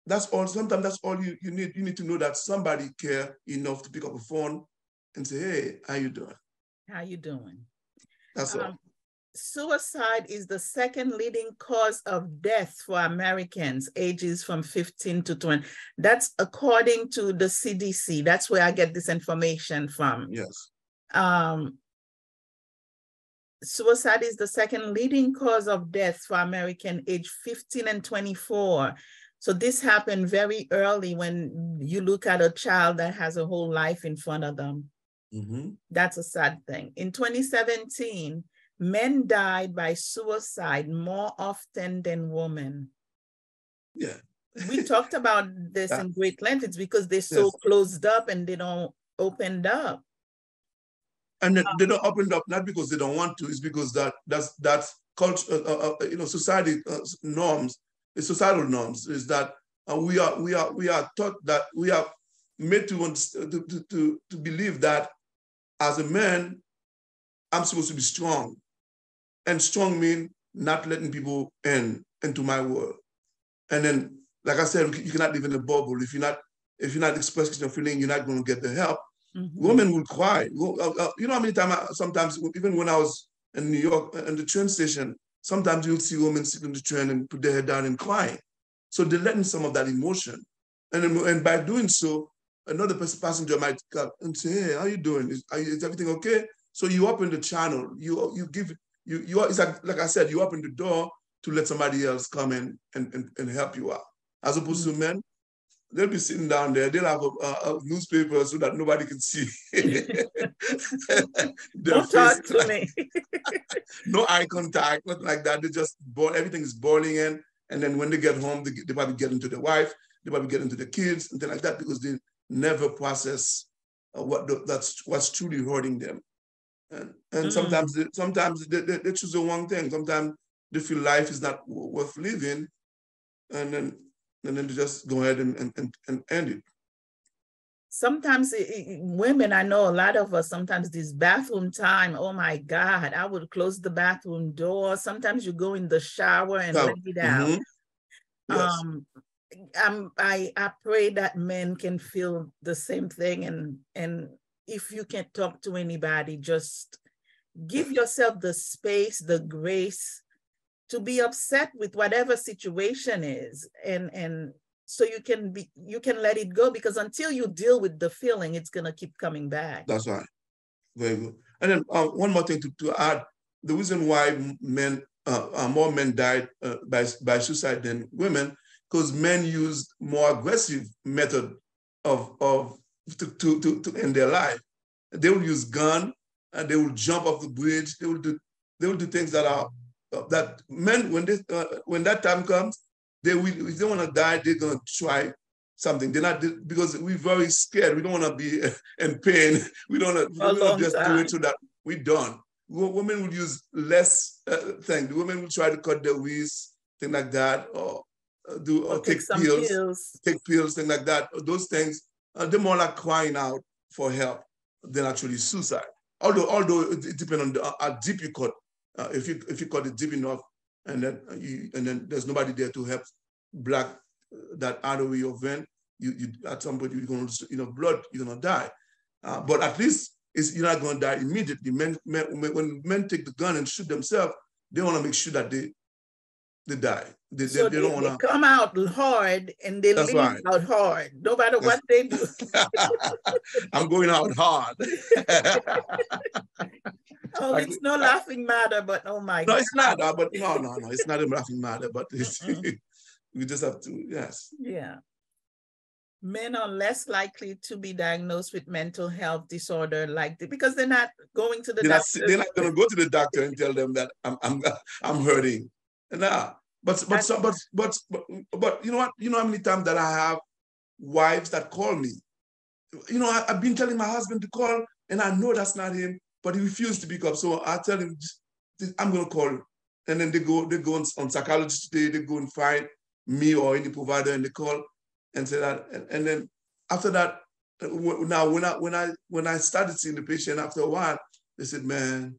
That's all. Sometimes that's all you, you need. You need to know that somebody care enough to pick up a phone and say, "Hey, how you doing?" How you doing? That's um, all. Suicide is the second leading cause of death for Americans ages from 15 to 20. That's according to the CDC. That's where I get this information from. Yes. Um, suicide is the second leading cause of death for American age 15 and 24. So this happened very early when you look at a child that has a whole life in front of them. Mm-hmm. That's a sad thing. In 2017, men died by suicide more often than women. Yeah. we talked about this in great length. It's because they're so yes. closed up and they don't opened up. And they don't open up not because they don't want to, it's because that that's that's culture, uh, uh, uh, you know, society uh, norms societal norms is that uh, we are we are we are taught that we are made to, to, to, to believe that as a man, I'm supposed to be strong. And strong mean not letting people in into my world. And then, like I said, you cannot live in a bubble. If you're not if you're not expressing your feeling, you're not going to get the help. Mm-hmm. Women will cry. Uh, uh, you know how many times, sometimes, even when I was in New York, in the train station, Sometimes you'll see women sitting in the train and put their head down and crying. So they're letting some of that emotion. And, and by doing so, another person, passenger might come and say, hey, how you doing? Is, is everything okay? So you open the channel, you you give, you, you it's like, like I said, you open the door to let somebody else come in and, and, and help you out. As opposed to men, they'll be sitting down there. They'll have a, a, a newspaper so that nobody can see. *laughs* Don't talk to me. *laughs* no eye contact, nothing like that. They just boil, everything is boiling in. And then when they get home, they, they probably get into the wife, they probably get into the kids, and things like that, because they never process uh, what the, that's what's truly hurting them. And, and mm. sometimes they, sometimes they, they, they choose the wrong thing. Sometimes they feel life is not worth living. And then and then they just go ahead and, and, and end it. Sometimes it, it, women, I know a lot of us, sometimes this bathroom time, oh my God, I would close the bathroom door. Sometimes you go in the shower and oh, let it out. Mm-hmm. Yes. Um, I'm, I, I pray that men can feel the same thing. And, and if you can't talk to anybody, just give yourself the space, the grace to be upset with whatever situation is. And and so you can be you can let it go because until you deal with the feeling it's going to keep coming back. That's right. Very good. And then um, one more thing to, to add the reason why men uh, uh, more men died uh, by, by suicide than women because men use more aggressive method of of to, to, to, to end their life they will use gun and they will jump off the bridge they will do they will do things that are that men when this uh, when that time comes, they will if they want to die, they're gonna try something. They're not because we're very scared. We don't want to be *laughs* in pain. We don't want to just time. do it so that we're done. Women will use less uh, thing. The women will try to cut their wrists, thing like that, or uh, do or, or take, take pills, pills, take pills, thing like that. Those things they're more like crying out for help than actually suicide. Although, although it depends on the, uh, how deep you cut uh, if you if you cut it deep enough, and then you and then there's nobody there to help block uh, that artery or vein, you, you at some point you're gonna you know blood you're gonna die. Uh, but at least it's, you're not gonna die immediately. Men, men, when men take the gun and shoot themselves, they want to make sure that they they die. They, so they, they, don't want to come out hard and they leave right. out hard, no matter That's, what they do. *laughs* I'm going out hard. *laughs* Oh, it's no laughing matter, but oh my. No, God. it's not. Uh, but no, no, no, it's not a laughing matter. But *laughs* we just have to, yes. Yeah. Men are less likely to be diagnosed with mental health disorder, like the, because they're not going to the they're doctor. Not, they're not going to go to the doctor and tell them that I'm I'm I'm hurting. Nah, uh, but but but but but but you know what? You know how many times that I have wives that call me. You know, I, have been telling my husband to call, and I know that's not him, but he refused to pick up. So I tell him, I'm gonna call. And then they go, they go on, on psychology today, they go and find me or any provider and they call and say that. And, and then after that, now when I when I when I started seeing the patient after a while, they said, Man,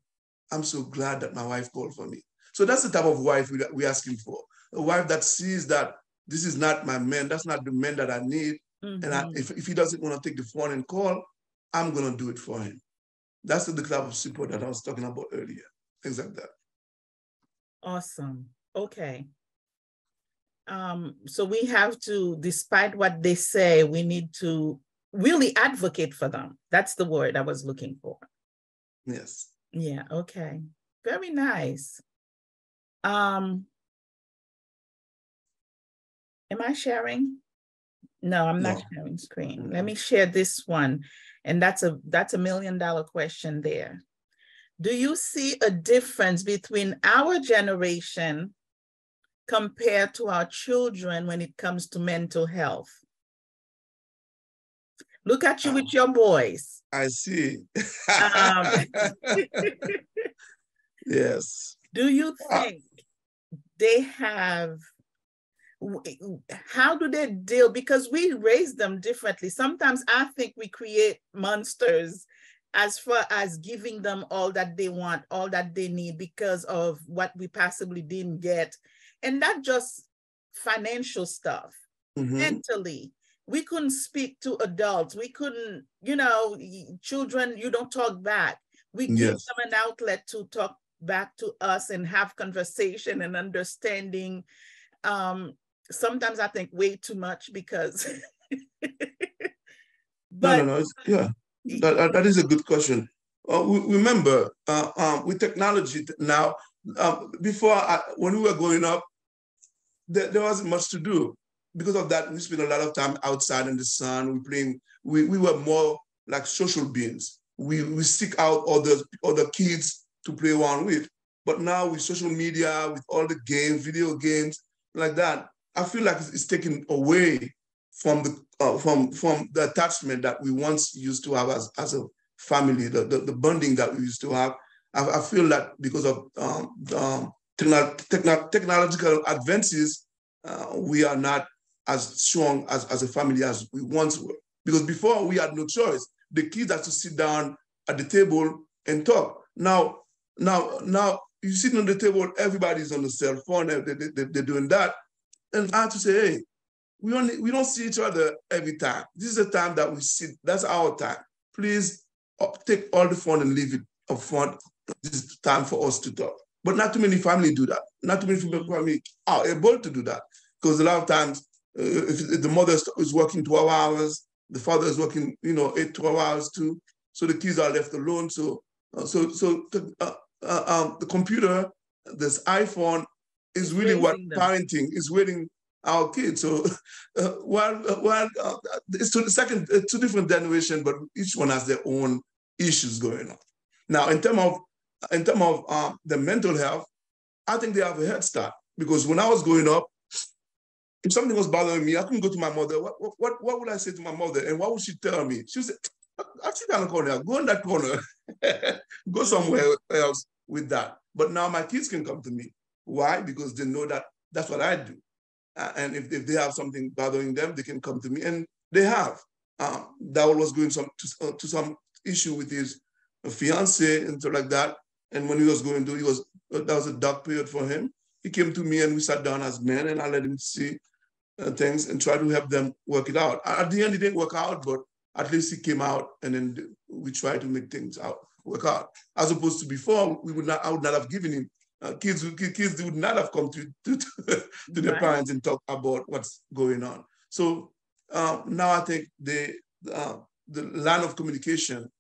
I'm so glad that my wife called for me. So that's the type of wife we, we're asking for. A wife that sees that this is not my man, that's not the man that I need. Mm-hmm. And I, mm-hmm. if, if he doesn't want to take the phone and call, I'm going to do it for him. That's the type of support that I was talking about earlier, things like that. Awesome. Okay. Um, so we have to, despite what they say, we need to really advocate for them. That's the word I was looking for. Yes. Yeah, okay. Very nice. Um, am I sharing? No, I'm not no. sharing screen. Let me share this one. And that's a that's a million dollar question there. Do you see a difference between our generation compared to our children when it comes to mental health? Look at you with your boys. I see. um, *laughs* *laughs* yes. Do you think they have how do they deal? Because we raise them differently. Sometimes i think we create monsters as far as giving them all that they want all that they need because of what we possibly didn't get. And not just financial stuff mm-hmm. mentally. We couldn't speak to adults. We couldn't you know children you don't talk back. We give them an outlet to talk back to us and have conversation and understanding. Um sometimes i think way too much because *laughs* but, no no no yeah that, that is a good question. Uh, we, remember uh, um, with technology now uh, before I, when we were growing up there, there wasn't much to do. Because of that we spent a lot of time outside in the sun. We playing we, we were more like social beings. We, we seek out other other kids to play around with. But now with social media, with all the games, video games, like that, I feel like it's, taken away from the uh, from from the attachment that we once used to have as, as a family, the, the, the bonding that we used to have. I, I feel that because of um, um, techno- technological advances, uh, we are not as strong as, as a family as we once were. Because before we had no choice. The kids had to sit down at the table and talk. Now now, now you sitting on the table, everybody's on the cell phone, they, they, they, they're doing that. And I have to say, hey, we only we don't see each other every time. This is the time that we sit, that's our time. Please uh, take all the phone and leave it up front. This is the time for us to talk. But not too many families do that. Not too many families are able to do that. Because a lot of times, uh, if, if the mother is working 12 hours, the father is working, you know, eight, 12 hours too. So the kids are left alone. So, uh, so, so uh, uh, um, the computer, this iPhone, is really what them. parenting is waiting our kids. So *laughs* uh, while uh, while uh, it's to the second uh, two different generation, but each one has their own issues going on. Now, in terms of in terms of um, the mental health, I think they have a head start because when I was growing up, if something was bothering me, I couldn't go to my mother. What, what, what would I say to my mother? And what would she tell me? She would say, I sit down the corner, go in that corner, *laughs* go somewhere else with that. But now my kids can come to me. Why? Because they know that that's what I do. Uh, and if, if they have something bothering them, they can come to me. And they have. Um, was going some, to, uh, to some issue with his fiance and stuff like that. And when he was going to, he was uh, that was a dark period for him. He came to me and we sat down as men and I let him see uh, things and try to help them work it out. At the end, it didn't work out, but at least he came out and then we tried to make things out work out. As opposed to before, we would not, I would not have given him. Uh, kids, kids would not have come to, to, to, to their parents and talk about what's going on. So uh, now I think the, uh, the line of communication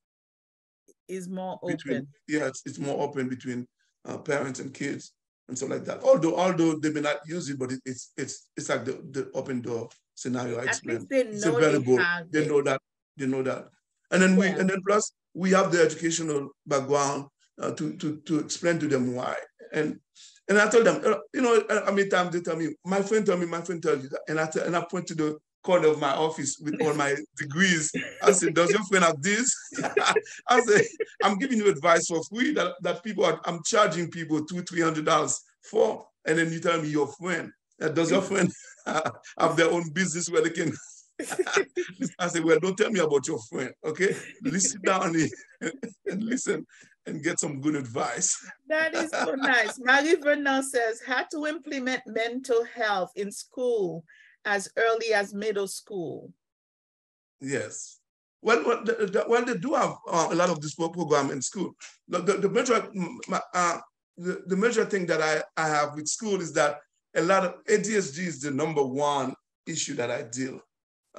is more open. Between, yeah, it's, it's more open between uh, parents and kids and stuff like that. Although although they may not use it, but it, it's it's it's like the, the open door scenario I explained. it's available. They, they know that. They know that. And then we and then plus we have the educational background uh, to to to explain to them why. And and I told them, uh, you know, how many times they tell me, my friend told me, my friend told you that. And I, tell, and I point to the corner of my office with all my *laughs* degrees. I said, does your friend have this? *laughs* I said, I'm giving you advice for free that, that people are, I'm charging people two, three hundred dollars for. And then you tell me your friend. Uh, does your friend *laughs* have their own business where they can I said, well, don't tell me about your friend, okay? Listen down here and listen and get some good advice. that is so nice. Marie Vernon says, how to implement mental health in school as early as middle school. Yes. Well, well, the, well they do have uh, a lot of this program in school. The, the, the major, uh, the, the major thing that I, I have with school is that a lot of ADHD is the number one issue that I deal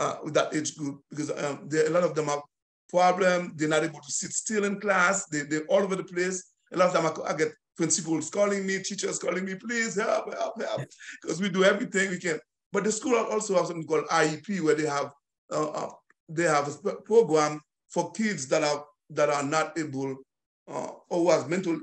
uh, with that age group because um, there, a lot of them have problem. They're not able to sit still in class. They, they're all over the place. A lot of time I, I get principals calling me, teachers calling me, please help, help, help, because we do everything we can. But the school also have something called IEP where they have uh, uh, they have a program for kids that are that are not able uh, or who has mental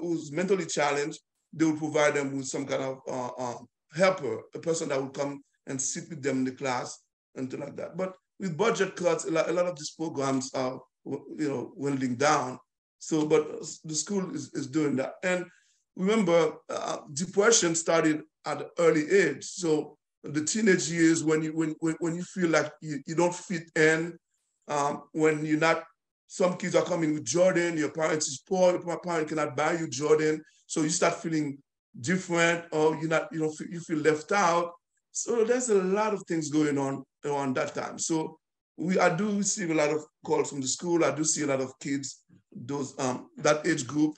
who's mentally challenged. They will provide them with some kind of uh, uh, helper, a person that will come and sit with them in the class and like that. But with budget cuts, a lot, a lot of these programs are you know winding down. So, but the school is, is doing that. And remember, uh, depression started at an early age. So the teenage years when you when when you feel like you, you don't fit in, um, when you're not. Some kids are coming with Jordan. Your parents is poor. Your parent cannot buy you Jordan, so you start feeling different, or you're not. You know, you feel left out. So there's a lot of things going on around that time. So we I do receive a lot of calls from the school. I do see a lot of kids, those um that age group,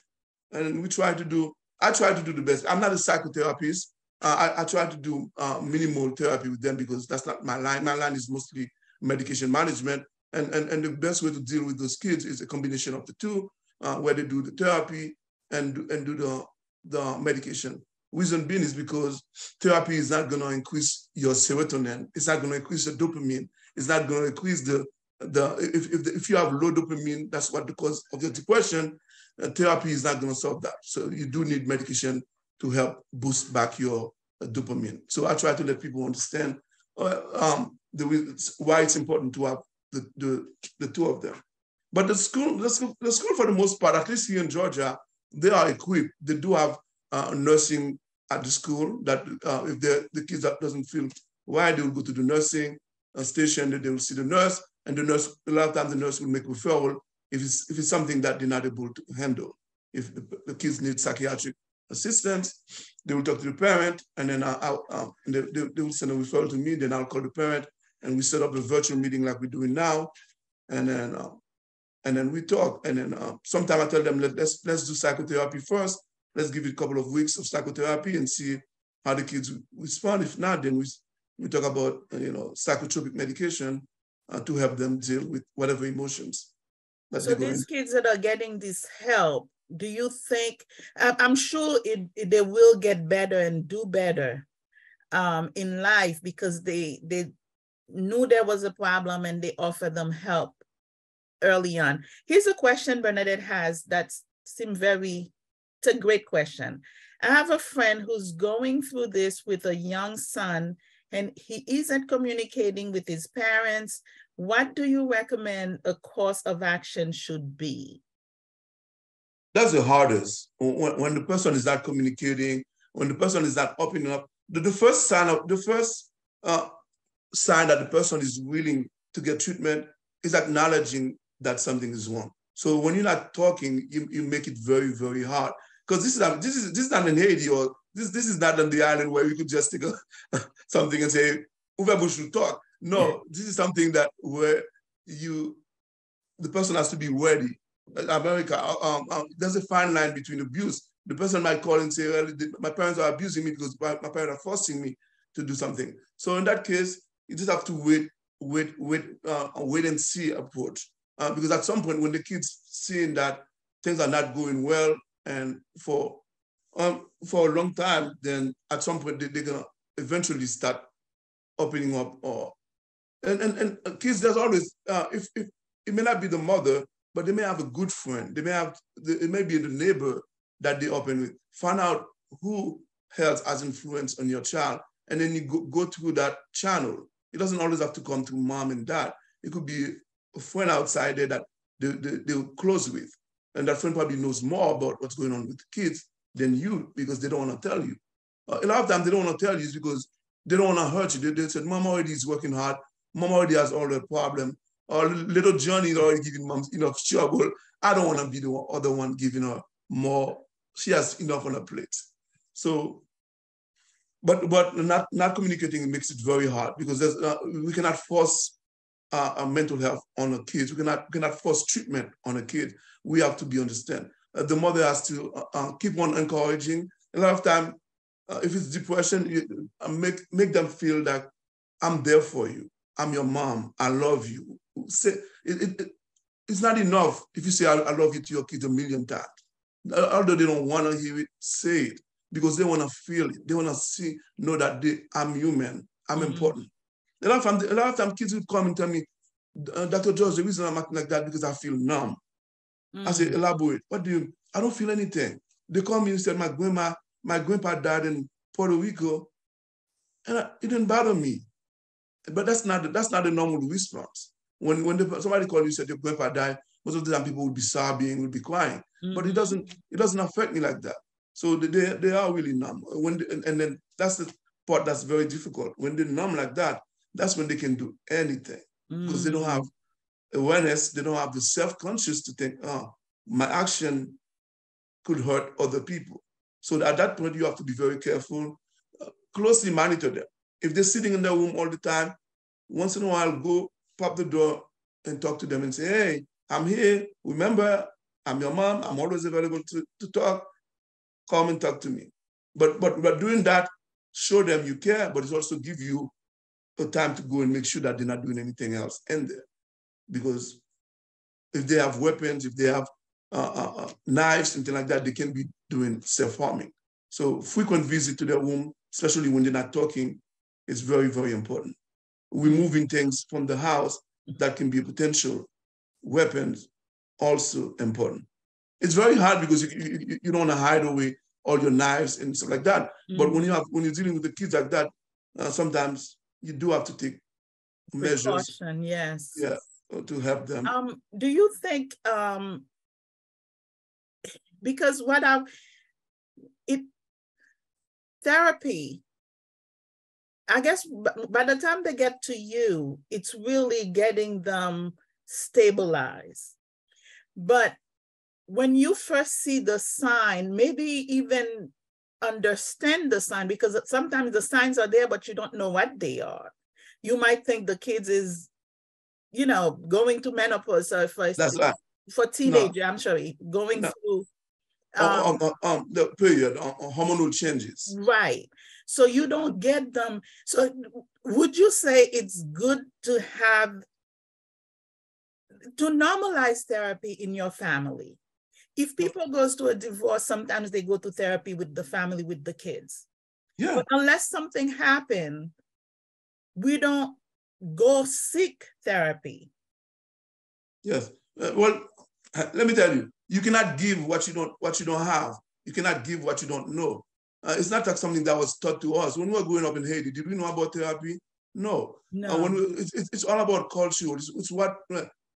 and we try to do. I try to do the best. I'm not a psychotherapist. Uh, I, I, try to do uh, minimal therapy with them because that's not my line. My line is mostly medication management, and and and the best way to deal with those kids is a combination of the two, uh, where they do the therapy and and do the the medication. Reason being is because therapy is not going to increase your serotonin. It's not going to increase the dopamine. It's not going to increase the the if if, the, if you have low dopamine, that's what the cause of your depression. Uh, therapy is not going to solve that. So you do need medication to help boost back your uh, dopamine. So I try to let people understand uh, um, the, why it's important to have the, the, the two of them. But the school, the school, the school, for the most part, at least here in Georgia, they are equipped. They do have uh, nursing at the school that uh, if the kids that doesn't feel why they will go to the nursing uh, station, they will see the nurse, and the nurse, a lot of times the nurse will make referral if it's, if it's something that they're not able to handle. If the, the kids need psychiatric assistance, they will talk to the parent, and then I'll, I'll, they, they, they, will send a referral to me, then I'll call the parent, and we set up a virtual meeting like we're doing now, and then uh, and then we talk, and then uh, sometimes I tell them, Let, let's, let's do psychotherapy first, let's give it a couple of weeks of psychotherapy and see how the kids respond. If not, then we, we talk about, uh, you know, psychotropic medication uh, to help them deal with whatever emotions. so these kids that are getting this help, do you think, I'm sure it, it, they will get better and do better um, in life because they, they knew there was a problem and they offered them help early on. Here's a question Bernadette has that seemed very it's a great question. I have a friend who's going through this with a young son and he isn't communicating with his parents. What do you recommend a course of action should be? That's the hardest. When, when the person is not communicating, when the person is not opening up, the, the first sign of the first uh, sign that the person is willing to get treatment is acknowledging that something is wrong. So when you're not talking, you, you make it very, very hard because this is this is this is not in Haiti or this this is not on the island where you could just take *laughs* a, something and say whoever should talk. No, yeah. this is something that where you the person has to be ready. America, uh, um, um, there's a fine line between abuse. The person might call and say, well, my parents are abusing me because my, my parents are forcing me to do something. So in that case, you just have to wait, wait, wait, uh, wait and see approach. Uh, because at some point when the kids seeing that things are not going well and for um, for a long time, then at some point they, they're gonna eventually start opening up or and and, and kids there's always uh, if, if it may not be the mother but they may have a good friend. They may have it may be the neighbor that they open with. Find out who else has influence on your child and then you go, go through that channel. It doesn't always have to come through mom and dad. It could be a friend outside there that they, they, they're close with and that friend probably knows more about what's going on with the kids than you because they don't want to tell you uh, a lot of times they don't want to tell you because they don't want to hurt you. They, they said, Mom already is working hard. Mom already has all the problem. Or little Johnny is already giving mom enough trouble. I don't want to be the other one giving her more. She has enough on her plate. So, but but not not communicating makes it very hard because uh, we cannot force uh, mental health on a kid. We cannot we cannot force treatment on a kid. We have to be understand. Uh, the mother has to uh, uh, keep on encouraging. A lot of time, uh, if it's depression, you, uh, make make them feel that I'm there for you. I'm your mom. I love you. Say it, it, it it's not enough if you say I, I, love you to your kids a million times. Although they don't want to hear it, say it because they want to feel it. They want to see, know that they, I'm human. I'm mm-hmm. important. A lot, of time, a lot of time, kids will come and tell me, Dr. Georges, the reason I'm acting like that because I feel numb. Mm-hmm. I say, mm. elaborate. What do you? I don't feel anything. They call me and said, my grandma my grandpa died in Puerto Rico, and I, it didn't bother me. But that's not that's not the normal response. When when the, somebody called you said your grandpa died, most of the time people would be sobbing, would be crying. Mm-hmm. But it doesn't it doesn't affect me like that. So they they are really numb. When they, and, and then that's the part that's very difficult. When they're numb like that, that's when they can do anything because mm-hmm. they don't have awareness. They don't have the self conscious to think, oh, my action could hurt other people. So at that point, you have to be very careful, uh, closely monitor them. If they're sitting in their room all the time, once in a while, go pop the door and talk to them and say, hey, I'm here. Remember, I'm your mom. I'm always available to, to talk. Come and talk to me. But, but, but doing that, show them you care, but it's also give you a time to go and make sure that they're not doing anything else in there. Because if they have weapons, if they have uh, uh, uh knives, something like that, they can be doing self-harming. So frequent visit to their womb, especially when they're not talking, is very, very important. Removing things from the house that can be potential weapons, also important. It's very hard because you, you, you don't want to hide away all your knives and stuff like that. Mm-hmm. But when you have when you're dealing with the kids like that, uh, sometimes you do have to take measures. Precaution, yes. Yeah, to help them. Um, do you think um, because what I it therapy I guess by the time they get to you, it's really getting them stabilized. But when you first see the sign, maybe even understand the sign because sometimes the signs are there, but you don't know what they are. You might think the kids is, you know, going to menopause or for, That's right. for teenager, no. I'm sorry, going no. through um, um, um, the period, hormonal changes. Right. So you don't get them. So would you say it's good to have to normalize therapy in your family? If people goes to a divorce, sometimes they go to therapy with the family, with the kids. Yeah. But unless something happened, we don't go seek therapy. Yes. Uh, well, let me tell you, you cannot give what you don't what you don't have. You cannot give what you don't know. Uh, it's not like something that was taught to us when we were growing up in Haiti. Did we know about therapy? No. No. Uh, when we, it's, it's all about culture. It's, it's what.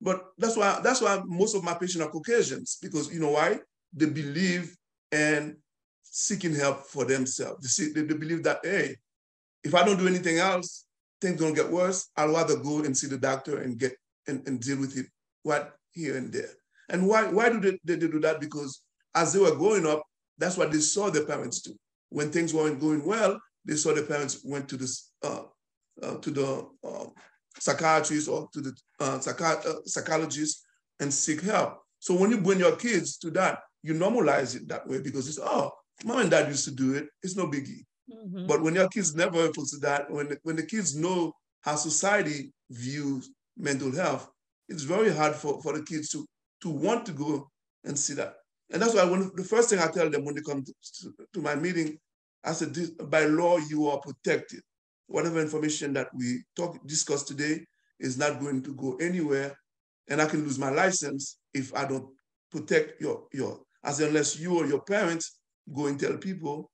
But that's why that's why most of my patients are Caucasians because you know why they believe in seeking help for themselves. They, see, they, they believe that hey, if I don't do anything else, things don't get worse. I'd rather go and see the doctor and get and, and deal with it what here and there. And why, why do they, they, do that? Because as they were growing up, that's what they saw their parents do. When things weren't going well, they saw their parents went to this uh, uh, to the uh, psychiatrist or to the uh, uh, psychologist and seek help. So when you bring your kids to that, you normalize it that way because it's oh, mom and dad used to do it. It's no biggie. Mm-hmm. But when your kids never able to that, when when the kids know how society views mental health, it's very hard for, for the kids to, to want to go and see that. And that's why when, the first thing I tell them when they come to, to, my meeting, I said, by law, you are protected. Whatever information that we talk discuss today is not going to go anywhere, and I can lose my license if I don't protect your your. As unless you or your parents go and tell people,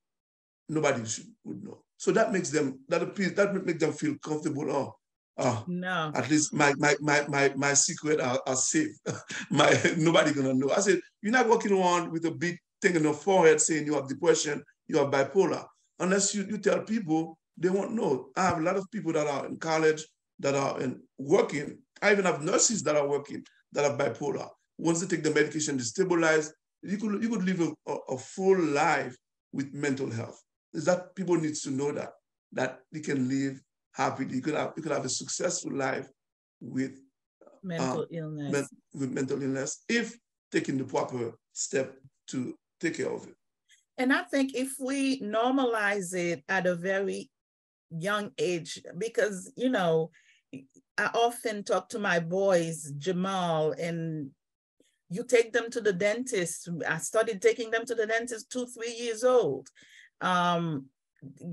nobody should, would know. So that makes them that appears that makes them feel comfortable. Oh, oh, no. At least my my my my my secret are, are safe. *laughs* my nobody gonna know. I said you're not walking around with a big thing in your forehead saying you have depression, you have bipolar. Unless you, you tell people, they won't know. I have a lot of people that are in college that are in working. I even have nurses that are working that are bipolar. Once they take the medication to stabilize, you could you could live a, a full life with mental health is that people need to know that that they can live happily. You could have you could have a successful life with mental um, illness. Men, with mental illness if taking the proper step to take care of it. And I think if we normalize it at a very young age, because you know, I often talk to my boys, Jamal, and you take them to the dentist. I started taking them to the dentist two, three years old um,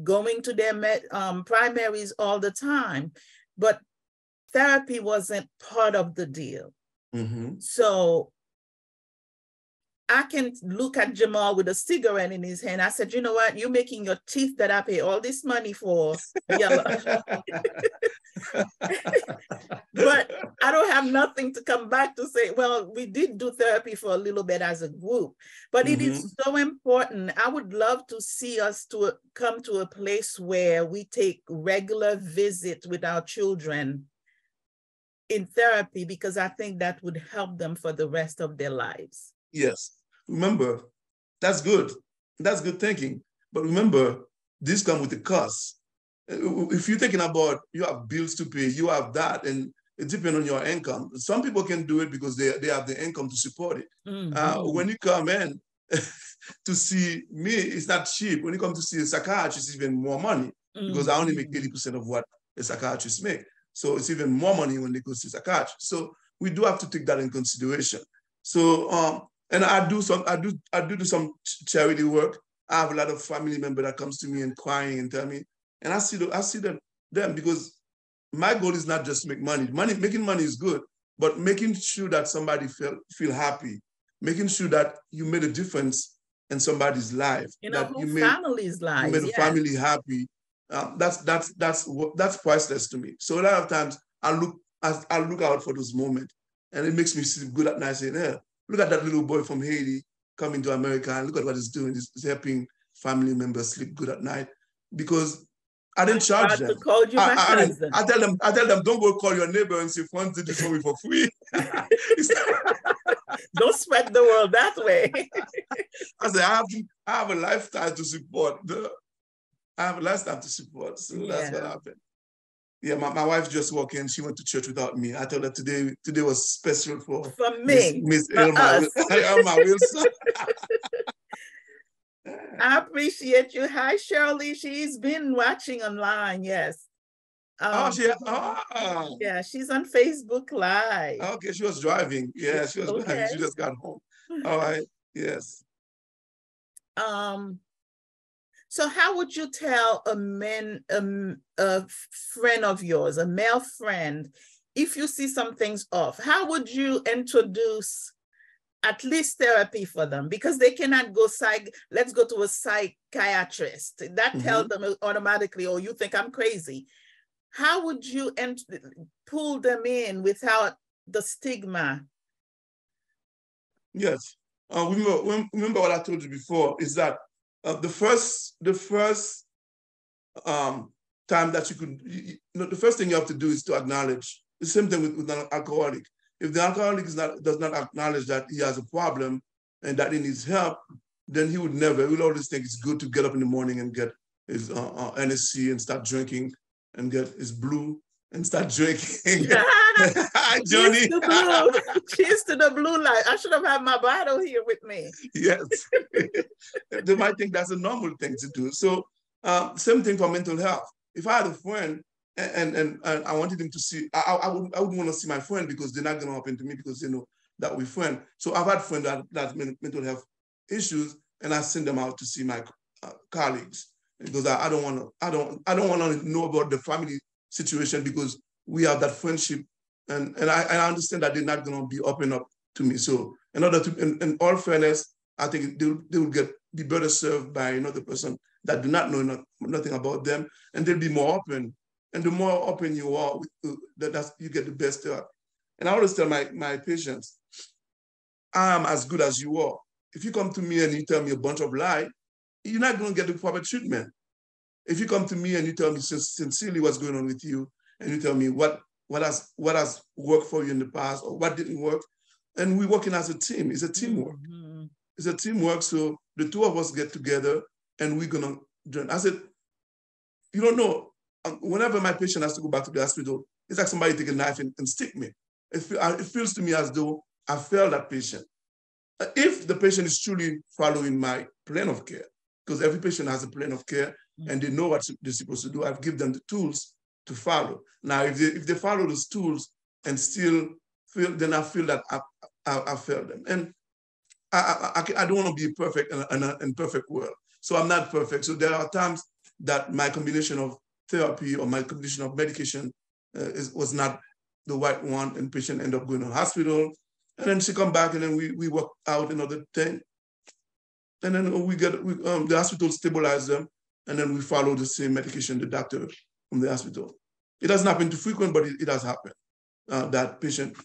going to their med, um, primaries all the time, but therapy wasn't part of the deal. Mm-hmm. So I can look at Jamal with a cigarette in his hand. I said, you know what? You're making your teeth that I pay all this money for yellow. *laughs* but I don't have nothing to come back to say, well, we did do therapy for a little bit as a group, but mm-hmm. it is mm-hmm. so important. I would love to see us to come to a place where we take regular visits with our children in therapy because I think that would help them for the rest of their lives. Yes. Remember, that's good. That's good thinking. But remember, this comes with a cost. If you're thinking about you have bills to pay, you have that, and it depends on your income. Some people can do it because they, they have the income to support it. Mm-hmm. Uh, when you come in *laughs* to see me, it's not cheap. When you come to see a psychiatrist, it's even more money mm-hmm. because I only make 80% mm-hmm. of what a psychiatrist make. So it's even more money when they go to a psychiatrist. So we do have to take that in consideration. So um, and I do some, I do, I do do some charity work. I have a lot of family member that comes to me and crying and tell me, and I see, the, I see them, them because my goal is not just make money. Money, making money is good, but making sure that somebody feel feel happy, making sure that you made a difference in somebody's life, in that you made family's life, you made yeah. a family happy. Um, that's that's that's that's priceless to me. So a lot of times I look I, I look out for those moments, and it makes me feel good at night saying, "Yeah, Look at that little boy from Haiti coming to America and look at what he's doing. He's, he's helping family members sleep good at night because I didn't charge them. I, I, I, I, tell them, I tell them, don't go call your neighbor and say, "Fun did this for me for free." *laughs* don't spread the world that way. *laughs* I say, I have, I have a lifestyle to support. I have a lifestyle to support, so yeah. that's what happened. Yeah, my, my wife just walked in. She went to church without me. I told her today today was special for, for me, Miss Irma, *laughs* Irma Wilson. *laughs* I appreciate you. Hi, Shirley. She's been watching online. Yes. Oh, um, oh, she, oh. Yeah, she's on Facebook Live. Okay, she was driving. Yeah, she was okay. driving. She just got home. All right. Yes. Um, so how would you tell a man, um, a friend of yours, a male friend, if you see some things off, how would you introduce at least therapy for them? Because they cannot go psych, let's go to a psychiatrist. That mm-hmm. tells them automatically, oh, you think I'm crazy. How would you ent- pull them in without the stigma? Yes. Uh, remember, remember what I told you before is that uh, the first the first um, time that you could, you know, the first thing you have to do is to acknowledge. The same thing with, with an alcoholic. If the alcoholic not, does not acknowledge that he has a problem and that he needs help, then he would never, he would always think it's good to get up in the morning and get his uh, uh, Hennessy and start drinking and get his blue and start drinking. *laughs* Hi, Johnny. Cheers to, blue. Cheers to the blue light. I should have had my bottle here with me. Yes. *laughs* they might think that's a normal thing to do. So, uh, same thing for mental health. If I had a friend and, and, and I wanted them to see, I, I, would, I would want to see my friend because they're not going to happen to me because they know that we're friends. So I've had friends that, that mental health issues and I send them out to see my uh, colleagues because I, I don't want to, I don't, I don't want to know about the family situation because we have that friendship and, and I, I understand that they're not going to be open up to me. So in order to, in, in all fairness, I think they, they will get be better served by another person that do not know not, nothing about them, and they'll be more open. And the more open you are, uh, that that's, you get the best help. And I always tell my, my patients, I am as good as you are. If you come to me and you tell me a bunch of lies, you're not going to get the proper treatment. If you come to me and you tell me sincerely what's going on with you, and you tell me what what has what has worked for you in the past or what didn't work, and we're working as a team. It's a teamwork. Mm-hmm. It's a teamwork. So the two of us get together and we're gonna join. I said, you don't know. Um, whenever my patient has to go back to the hospital, it's like somebody take a knife and, and stick me. It, it feels to me as though I failed that patient. Uh, if the patient is truly following my plan of care, because every patient has a plan of care. And they know what they're supposed to do, I've given them the tools to follow. Now, if they, if they follow those tools and still feel, then I feel that I, I, I failed them. And I, I, I don't want to be perfect in, in, a, in perfect world. So I'm not perfect. So there are times that my combination of therapy or my combination of medication uh, is, was not the right one and patient end up going to hospital. And then she come back and then we, we work out another thing. And then we get, we, um, the hospital stabilize them and then we follow the same medication the doctor from the hospital. It doesn't happen too frequent, but it, it does happen. Uh, that patient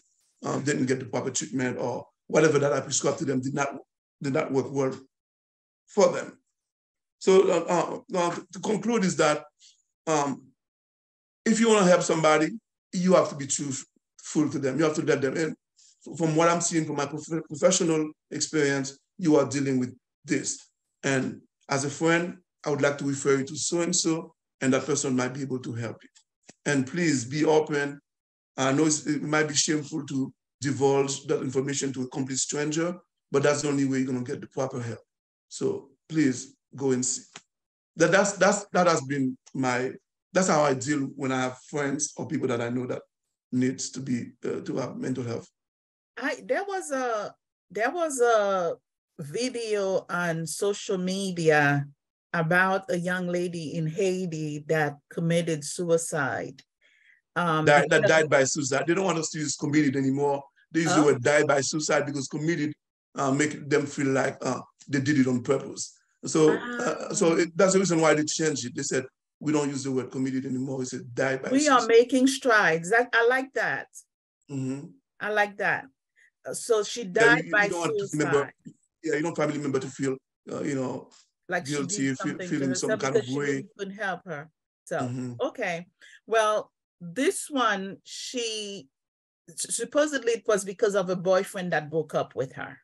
um, didn't get the proper treatment or whatever that I prescribed to them did not, did not work well for them. So uh, uh, to conclude is that um, if you want to help somebody, you have to be truthful to them. You have to let them in. From what I'm seeing from my prof professional experience, you are dealing with this. And as a friend, I would like to refer you to so-and-so, and that person might be able to help you. And please be open. I know it might be shameful to divulge that information to a complete stranger, but that's the only way you're going to get the proper help. So please go and see. That, that's, that's, that has been my, that's how I deal when I have friends or people that I know that needs to be, uh, to have mental health. I, there was a, there was a video on social media about a young lady in Haiti that committed suicide. Um, that, that died by suicide. They don't want us to use committed anymore. They use oh. the word die by suicide because committed uh, make them feel like uh, they did it on purpose. So, uh, so ah. it, that's the reason why they changed it. They said we don't use the word committed anymore. We said die by. We suicide. are making strides. That I like that. Mm-hmm. I like that. So she died yeah, you, by you suicide. Member, yeah, you don't family member to feel, uh, you know, like guilty, feel, feeling some kind of way. Couldn't help her. So mm-hmm. okay, well, this one she supposedly it was because of a boyfriend that broke up with her,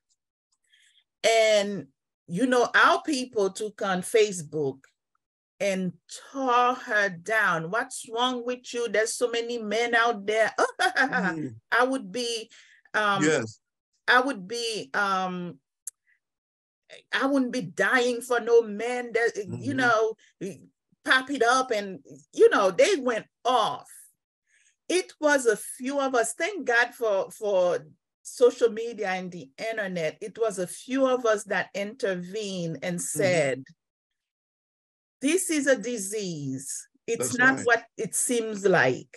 and you know our people took on Facebook and tore her down. What's wrong with you? There's so many men out there. *laughs* mm. I would be um yes. I would be um I wouldn't be dying for no man that, mm-hmm. you know, pop it up and, you know, they went off. It was a few of us, thank God for, for social media and the internet. It was a few of us that intervened and mm-hmm. said, mm-hmm. this is a disease. It's That's not right. what it seems like.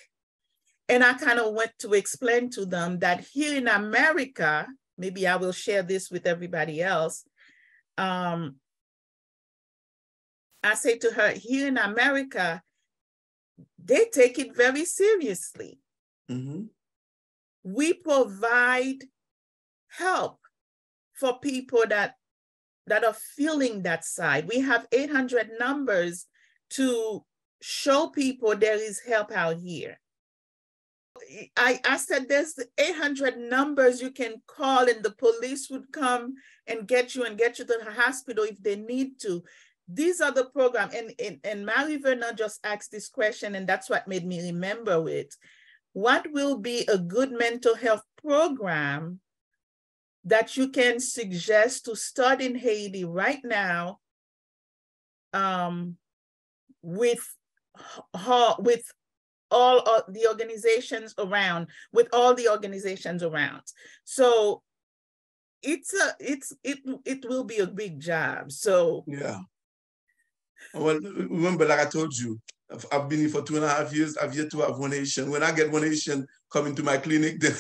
And I kind of went to explain to them that here in America, maybe I will share this with everybody else um, I say to her, here in America, they take it very seriously. Mm-hmm. We provide help for people that that are feeling that side. We have 800 numbers to show people there is help out here. I, I said there's 800 numbers you can call and the police would come and get you and get you to the hospital if they need to. These are the program. And, and, and Marie Vernon just asked this question and that's what made me remember it. What will be a good mental health program that you can suggest to start in Haiti right now um, with, with all of the organizations around, with all the organizations around. So it's a it's it it will be a big job. So yeah. Well, remember, like I told you, I've been here for two and a half years. I've yet to have one Haitian. When I get one Haitian coming to my clinic *laughs* then,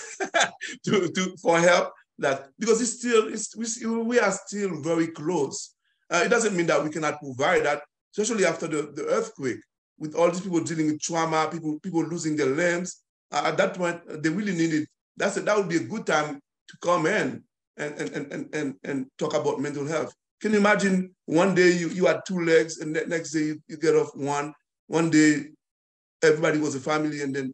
to, to for help, that because it's still it's we, we are still very close. Uh, it doesn't mean that we cannot provide that, especially after the, the earthquake, with all these people dealing with trauma, people people losing their limbs. Uh, at that point, they really need it. That's a, that would be a good time to come in and and and and and talk about mental health. Can you imagine one day you, you had two legs and the next day you, you get off one. One day everybody was a family and then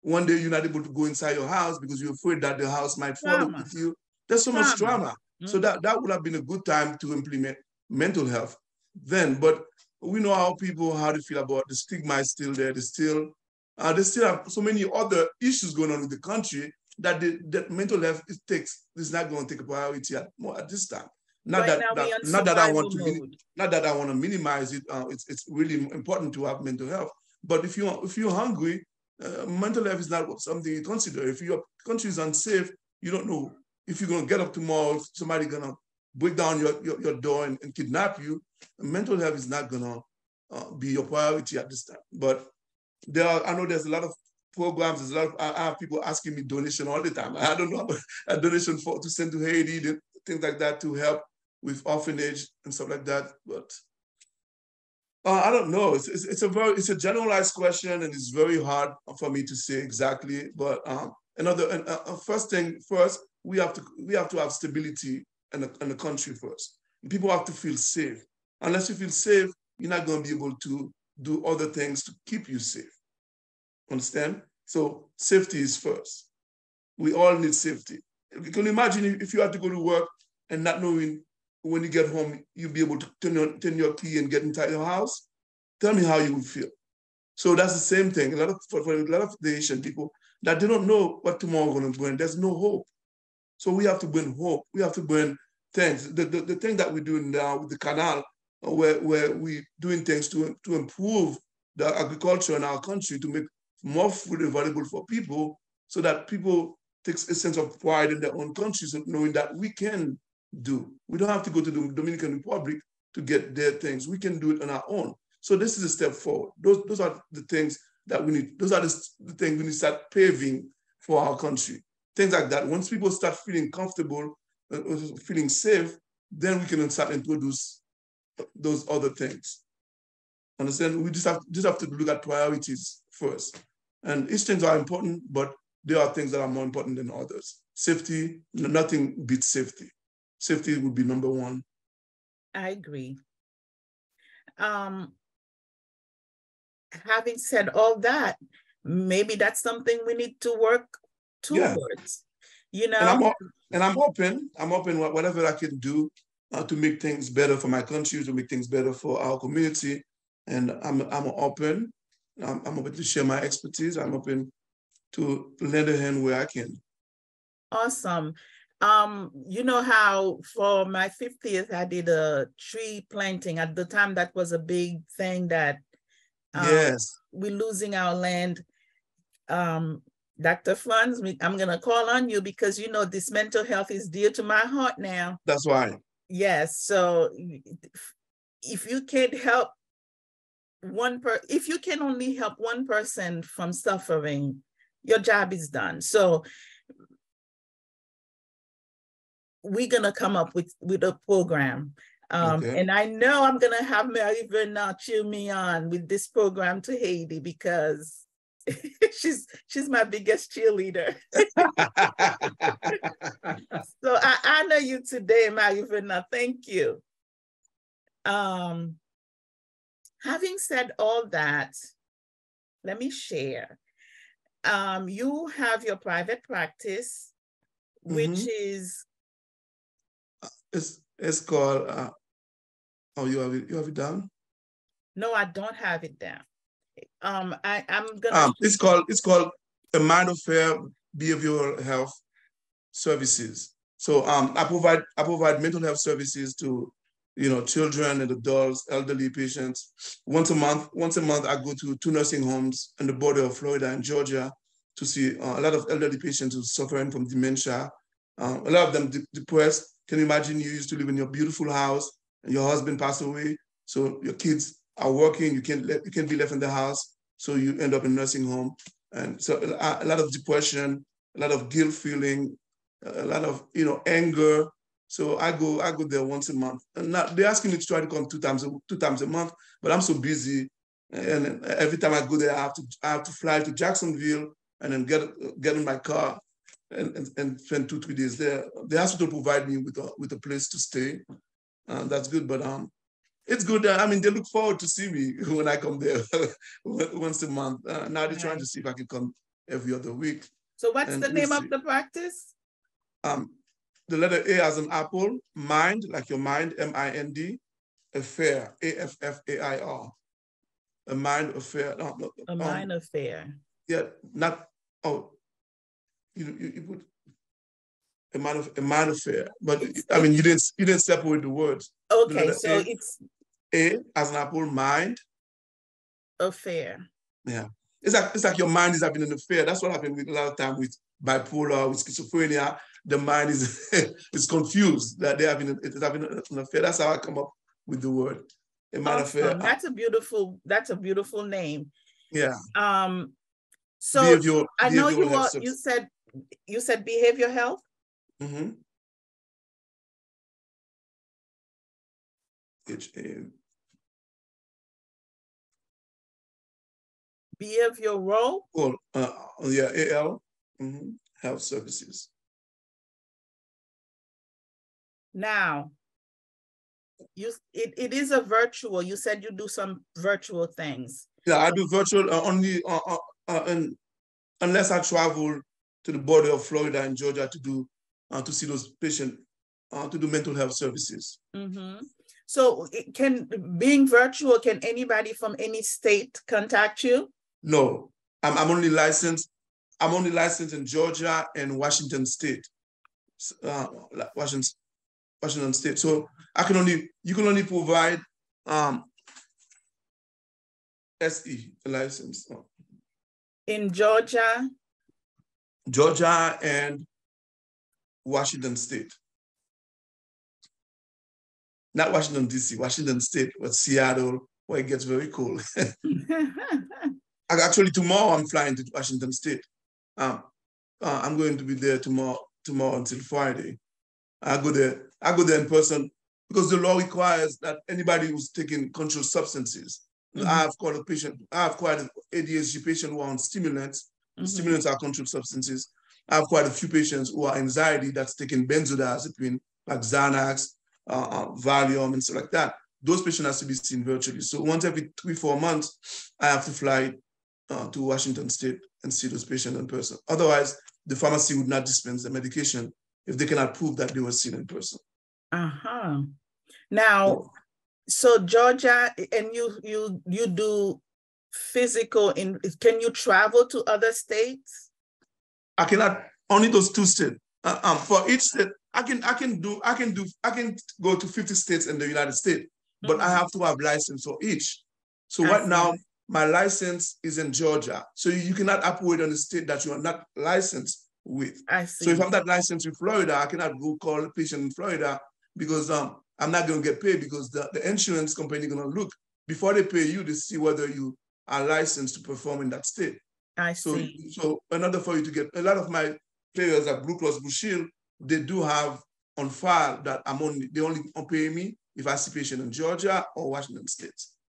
one day you're not able to go inside your house because you're afraid that the house might fall with you. There's so trauma. much trauma. Mm-hmm. So that, that would have been a good time to implement mental health then. But we know how people, how they feel about the stigma is still there. There's still, uh, they still have so many other issues going on in the country that the that mental health it takes is not going to take a priority at, more at this time. Not right that, that not that I want to not that I want to minimize it. Uh, it's it's really important to have mental health. But if you if you're hungry, uh, mental health is not something you consider. If your country is unsafe, you don't know if you're gonna get up tomorrow, somebody gonna break down your, your, your door and, and, kidnap you. Mental health is not gonna uh, be your priority at this time. But there are, I know there's a lot of programs. There's a lot of I have people asking me donation all the time. I don't know *laughs* a donation for to send to Haiti, things like that to help with orphanage and stuff like that. But uh, I don't know. It's, it's, it's, a very it's a generalized question, and it's very hard for me to say exactly. But um, another uh, uh, first thing first, we have to we have to have stability in the, in the country first. People have to feel safe. Unless you feel safe, you're not going to be able to do other things to keep you safe. Understand? So safety is first. We all need safety. You can imagine if you had to go to work and not knowing when you get home, you'll be able to turn your, turn your key and get inside your house. Tell me how you would feel. So that's the same thing. A lot of for, for a lot of the Haitian people that they don't know what tomorrow is going to bring. There's no hope. So we have to bring hope. We have to bring things. The, the, the thing that we're doing now with the canal, uh, where, where we're doing things to, to improve the agriculture in our country to make more food available for people so that people take a sense of pride in their own countries, knowing that we can do. We don't have to go to the Dominican Republic to get their things. We can do it on our own. So this is a step forward. Those, those are the things that we need. Those are the, the things we need to start paving for our country. Things like that. Once people start feeling comfortable, feeling safe, then we can start introduce those other things. Understand? We just have, just have to look at priorities first. And these things are important, but there are things that are more important than others. Safety, nothing beats safety safety would be number one. I agree. Um, having said all that, maybe that's something we need to work towards. Yeah. You know, and I'm, and I'm open. I'm open whatever I can do uh, to make things better for my country, to make things better for our community. And I'm I'm open. I'm, I'm open to share my expertise. I'm open to lend a hand where I can. Awesome. Um, you know how for my 50th, I did a tree planting. At the time, that was a big thing that um, yes, we're losing our land. Um, Dr. Frantz, I'm gonna call on you because you know this mental health is dear to my heart now. That's why. Yes. So if you can't help one per if you can only help one person from suffering, your job is done. So we're gonna come up with with a program. Um, okay. And I know I'm gonna have Mary Vernal cheer me on with this program to Haiti because *laughs* she's she's my biggest cheerleader. *laughs* so I honor you today, Mary Thank you. Um, having said all that, let me share. Um, you have your private practice, which mm-hmm. is it's it's called. Uh, oh, you have it. You have it down. No, I don't have it down. Um, I I'm gonna. Um, it's called it's called of fair behavioral health services. So um, I provide I provide mental health services to you know, children and adults, elderly patients. Once a month, once a month, I go to two nursing homes on the border of Florida and Georgia to see uh, a lot of elderly patients who are suffering from dementia. Uh, a lot of them de depressed. Can you imagine you used to live in your beautiful house and your husband passed away, so your kids are working, you can't let, you can't be left in the house, so you end up in nursing home, and so a, lot of depression, a lot of guilt feeling, a lot of you know anger, so I go, I go there once a month. And now they're asking me to try to come two times, two times a month, but I'm so busy. And every time I go there, I have to, I have to fly to Jacksonville and then get, get in my car and, and, and spend two, three days there. The hospital provide me with a, with a place to stay. Uh, that's good, but um, it's good. I mean, they look forward to see me *laughs* when I come there *laughs* once a month. Uh, now they're trying to see if I can come every other week. So what's and the name of the practice? Um, the letter A as an apple, mind, like your mind, M-I-N-D, affair, A-F-F-A-I-R. A mind affair. No, no, a um, mind affair. Yeah, not, oh, you, you, you put a mind, of, a mind affair, but I mean, you didn't, you didn't separate the words. Okay, the so a, it's. A as an apple, mind. Affair. Yeah. It's like, it's like your mind is having an affair. That's what happened with a lot of time with bipolar, with schizophrenia the mind is *laughs* is confused that they having it is having an affair. That's how I come up with the word. A man awesome. affair. That's a beautiful. That's a beautiful name. Yeah. Um. So behavioral, I know you were. You said you said behavior health. Mm-hmm. H A. Behavioral. Well, uh, yeah, AL. Mm-hmm. Health services. Now, you it, it is a virtual. You said you do some virtual things. Yeah, I do virtual uh, only uh, uh, uh, and unless I travel to the border of Florida and Georgia to do uh, to see those patients uh, to do mental health services. Mm-hmm. So, can being virtual, can anybody from any state contact you? No, I'm, I'm only licensed. I'm only licensed in Georgia and Washington State. Uh, Washington, Washington State. So I can only, you can only provide um, SE, license. In Georgia? Georgia and Washington State. Not Washington, D.C., Washington State, but Seattle, where it gets very cold. *laughs* *laughs* Actually, tomorrow I'm flying to Washington State. Um, uh, I'm going to be there tomorrow, tomorrow until Friday. I go there. I go there in person because the law requires that anybody who's taking controlled substances. Mm-hmm. I have quite a patient. I have quite an ADHD patient who are on stimulants. Mm-hmm. Stimulants are controlled substances. I have quite a few patients who are anxiety that's taking benzodiazepine like Xanax, uh, uh, Valium, and stuff like that. Those patients have to be seen virtually. So once every three, four months, I have to fly uh, to Washington State and see those patients in person. Otherwise, the pharmacy would not dispense the medication if they cannot prove that they were seen in person. Uh-huh. Now, so Georgia, and you you you do physical in can you travel to other states? I cannot only those two states. Uh, um, for each state, I can I can do I can do I can go to 50 states in the United States, but mm-hmm. I have to have license for each. So I right see. now my license is in Georgia. So you cannot operate on a state that you are not licensed with. I see. So if I'm not licensed in Florida, I cannot go call a patient in Florida because um, I'm not going to get paid because the, the insurance company going to look before they pay you to see whether you are licensed to perform in that state. I so, see. So in order for you to get a lot of my players at Blue Cross Blue Shield, they do have on file that I'm only they only pay me if I see patient in Georgia or Washington State.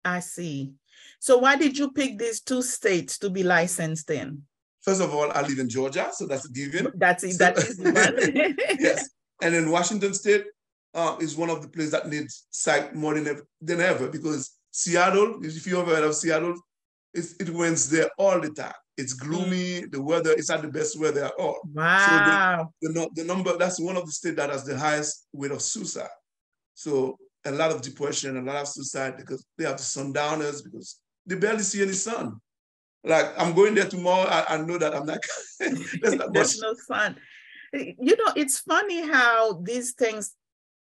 I see. So why did you pick these two states to be licensed in? First of all, I live in Georgia, so that's a given. That's it. So, that is one. *laughs* yes. And in Washington State uh, is one of the places that needs psych more than ever, than ever because Seattle, if you ever heard of Seattle, it rains there all the time. It's gloomy. Mm. The weather is not the best weather at all. Wow. So the, the, the number, that's one of the states that has the highest rate of suicide. So a lot of depression, a lot of suicide because they have the sundowners because they barely see any sun like I'm going there tomorrow. I, I know that I'm not. *laughs* there's not there's no sun. You know, it's funny how these things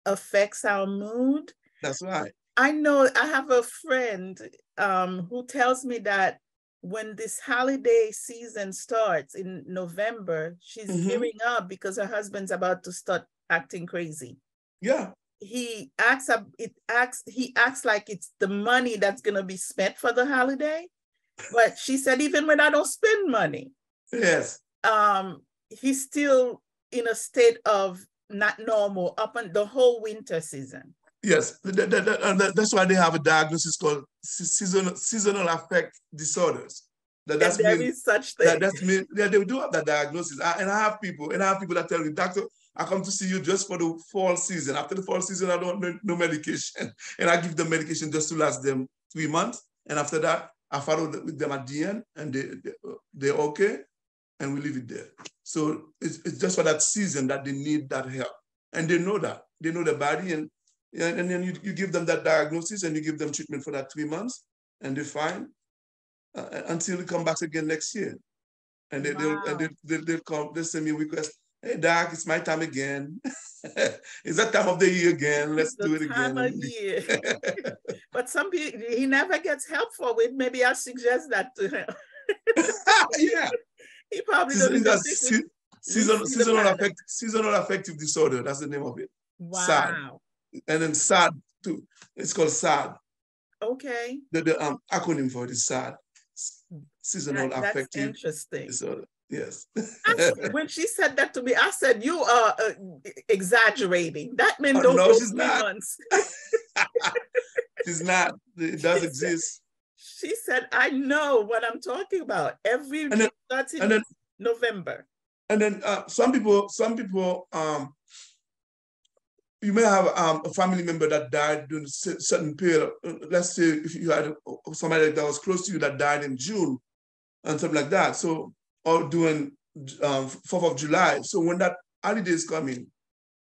affects our mood. That's right. I know I have a friend um, who tells me that when this holiday season starts in November, she's mm-hmm. gearing up because her husband's about to start acting crazy. Yeah. He acts up it acts he acts like it's the money that's gonna be spent for the holiday. But she said, even when I don't spend money, yes, um, he's still in a state of not normal up on the whole winter season. Yes, that, that, that, that's why they have a diagnosis called seasonal, seasonal affect disorders. That, that's there mean, is such thing. That, that's mean, yeah, they do have that diagnosis. I, and I have people, and I have people that tell me, doctor, I come to see you just for the fall season. After the fall season, I don't need no medication. *laughs* And I give them medication just to last them three months. And after that, I follow with them at the end and they, they, they're okay and we leave it there. So it's, it's just for that season that they need that help. And they know that. They know the body and and then you, you give them that diagnosis and you give them treatment for that three months and they're fine uh, until they come back again next year. And, they, wow. they'll, and they, they, they'll come, they'll send me a request, hey, Doc, it's my time again. *laughs* it's that time of the year again. Let's do it again. Time of *laughs* year. but some people, he never gets help for it. Maybe I'll suggest that to him. *laughs* yeah. He probably doesn't. seasonal, seasonal, affect, seasonal affective disorder. That's the name of it. Wow. SAD and then SAD too. It's called SAD. Okay. The, the um, acronym for it is SAD. Seasonal that, affective interesting. disorder. Yes. *laughs* when she said that to me, I said, "You are uh, exaggerating. That meant oh, don't no, she's not. months." *laughs* she's not. It does she exist. Said, she said, "I know what I'm talking about. Every and then, and then, November." And then uh, some people, some people um, you may have um, a family member that died during a certain period. Uh, let's say if you had somebody that was close to you that died in June and something like that. So, or during um, 4th of July. So when that holiday is coming,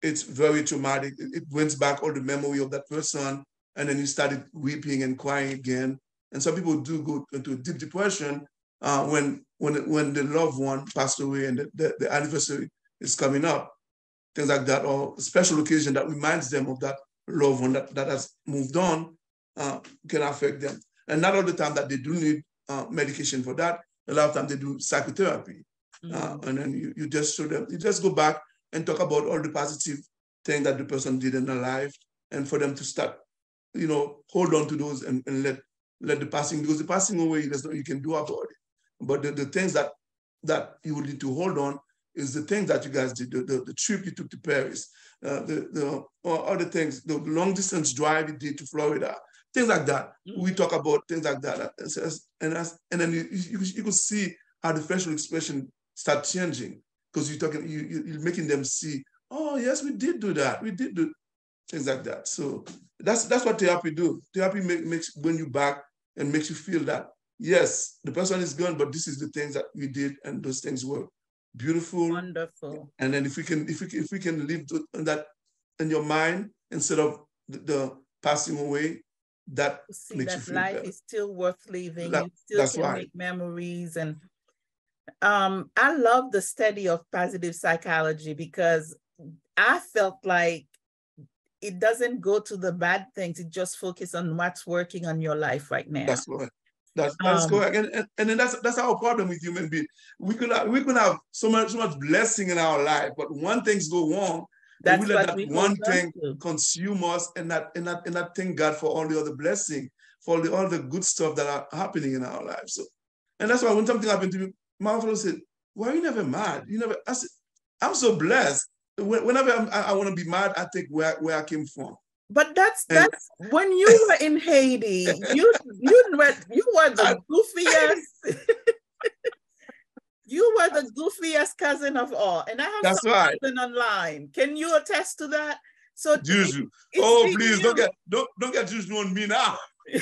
it's very traumatic. It, brings back all the memory of that person. And then you started weeping and crying again. And some people do go into deep depression uh, when, when, when the loved one passed away and the, the, the anniversary is coming up things like that, or special occasion that reminds them of that loved one that, that has moved on uh, can affect them. And not all the time that they do need uh, medication for that. A lot of times they do psychotherapy. Mm -hmm. and then you, you just show them, you just go back and talk about all the positive things that the person did in their life and for them to start, you know, hold on to those and, and let let the passing, because the passing away, there's nothing you can do about it. But the, the things that that you would need to hold on is the things that you guys did, the, the, the trip you took to Paris, uh, the, the other things, the long distance drive you did to Florida, things like that. Mm-hmm. We talk about things like that. And, as, and then you, you, you could see how the facial expression start changing because you're talking, you, you're making them see, oh, yes, we did do that. We did do things like that. So that's that's what therapy do. Therapy make, makes bring you back and makes you feel that yes, the person is gone, but this is the things that we did and those things were beautiful, wonderful. And then if we can, if we if we can live that in your mind instead of the, the passing away, that See makes that you feel life better. is still worth living. That, you still can right. make memories and um, I love the study of positive psychology because I felt like it doesn't go to the bad things. It just focus on what's working on your life right now. That's right. That's that's um, correct. And, and, and then that's that's our problem with human beings. We could have, we could have so much so much blessing in our life, but one things go wrong. That's we let that one thing to. consume us and not and not and not thank God for all the other blessing, for all the all the good stuff that are happening in our lives. So and that's why when something happened to me, my father said, Why are you never mad? You never I said, I'm so blessed. Whenever I'm, i I want to be mad, I think where, where I came from. But that's that's when you were in Haiti, you you were you were the *laughs* goofiest. *laughs* you were the goofiest cousin of all, and I have that's right. online. Can you attest to that? So Juju, oh please you. don't get don't don't get Juju on me now. *laughs*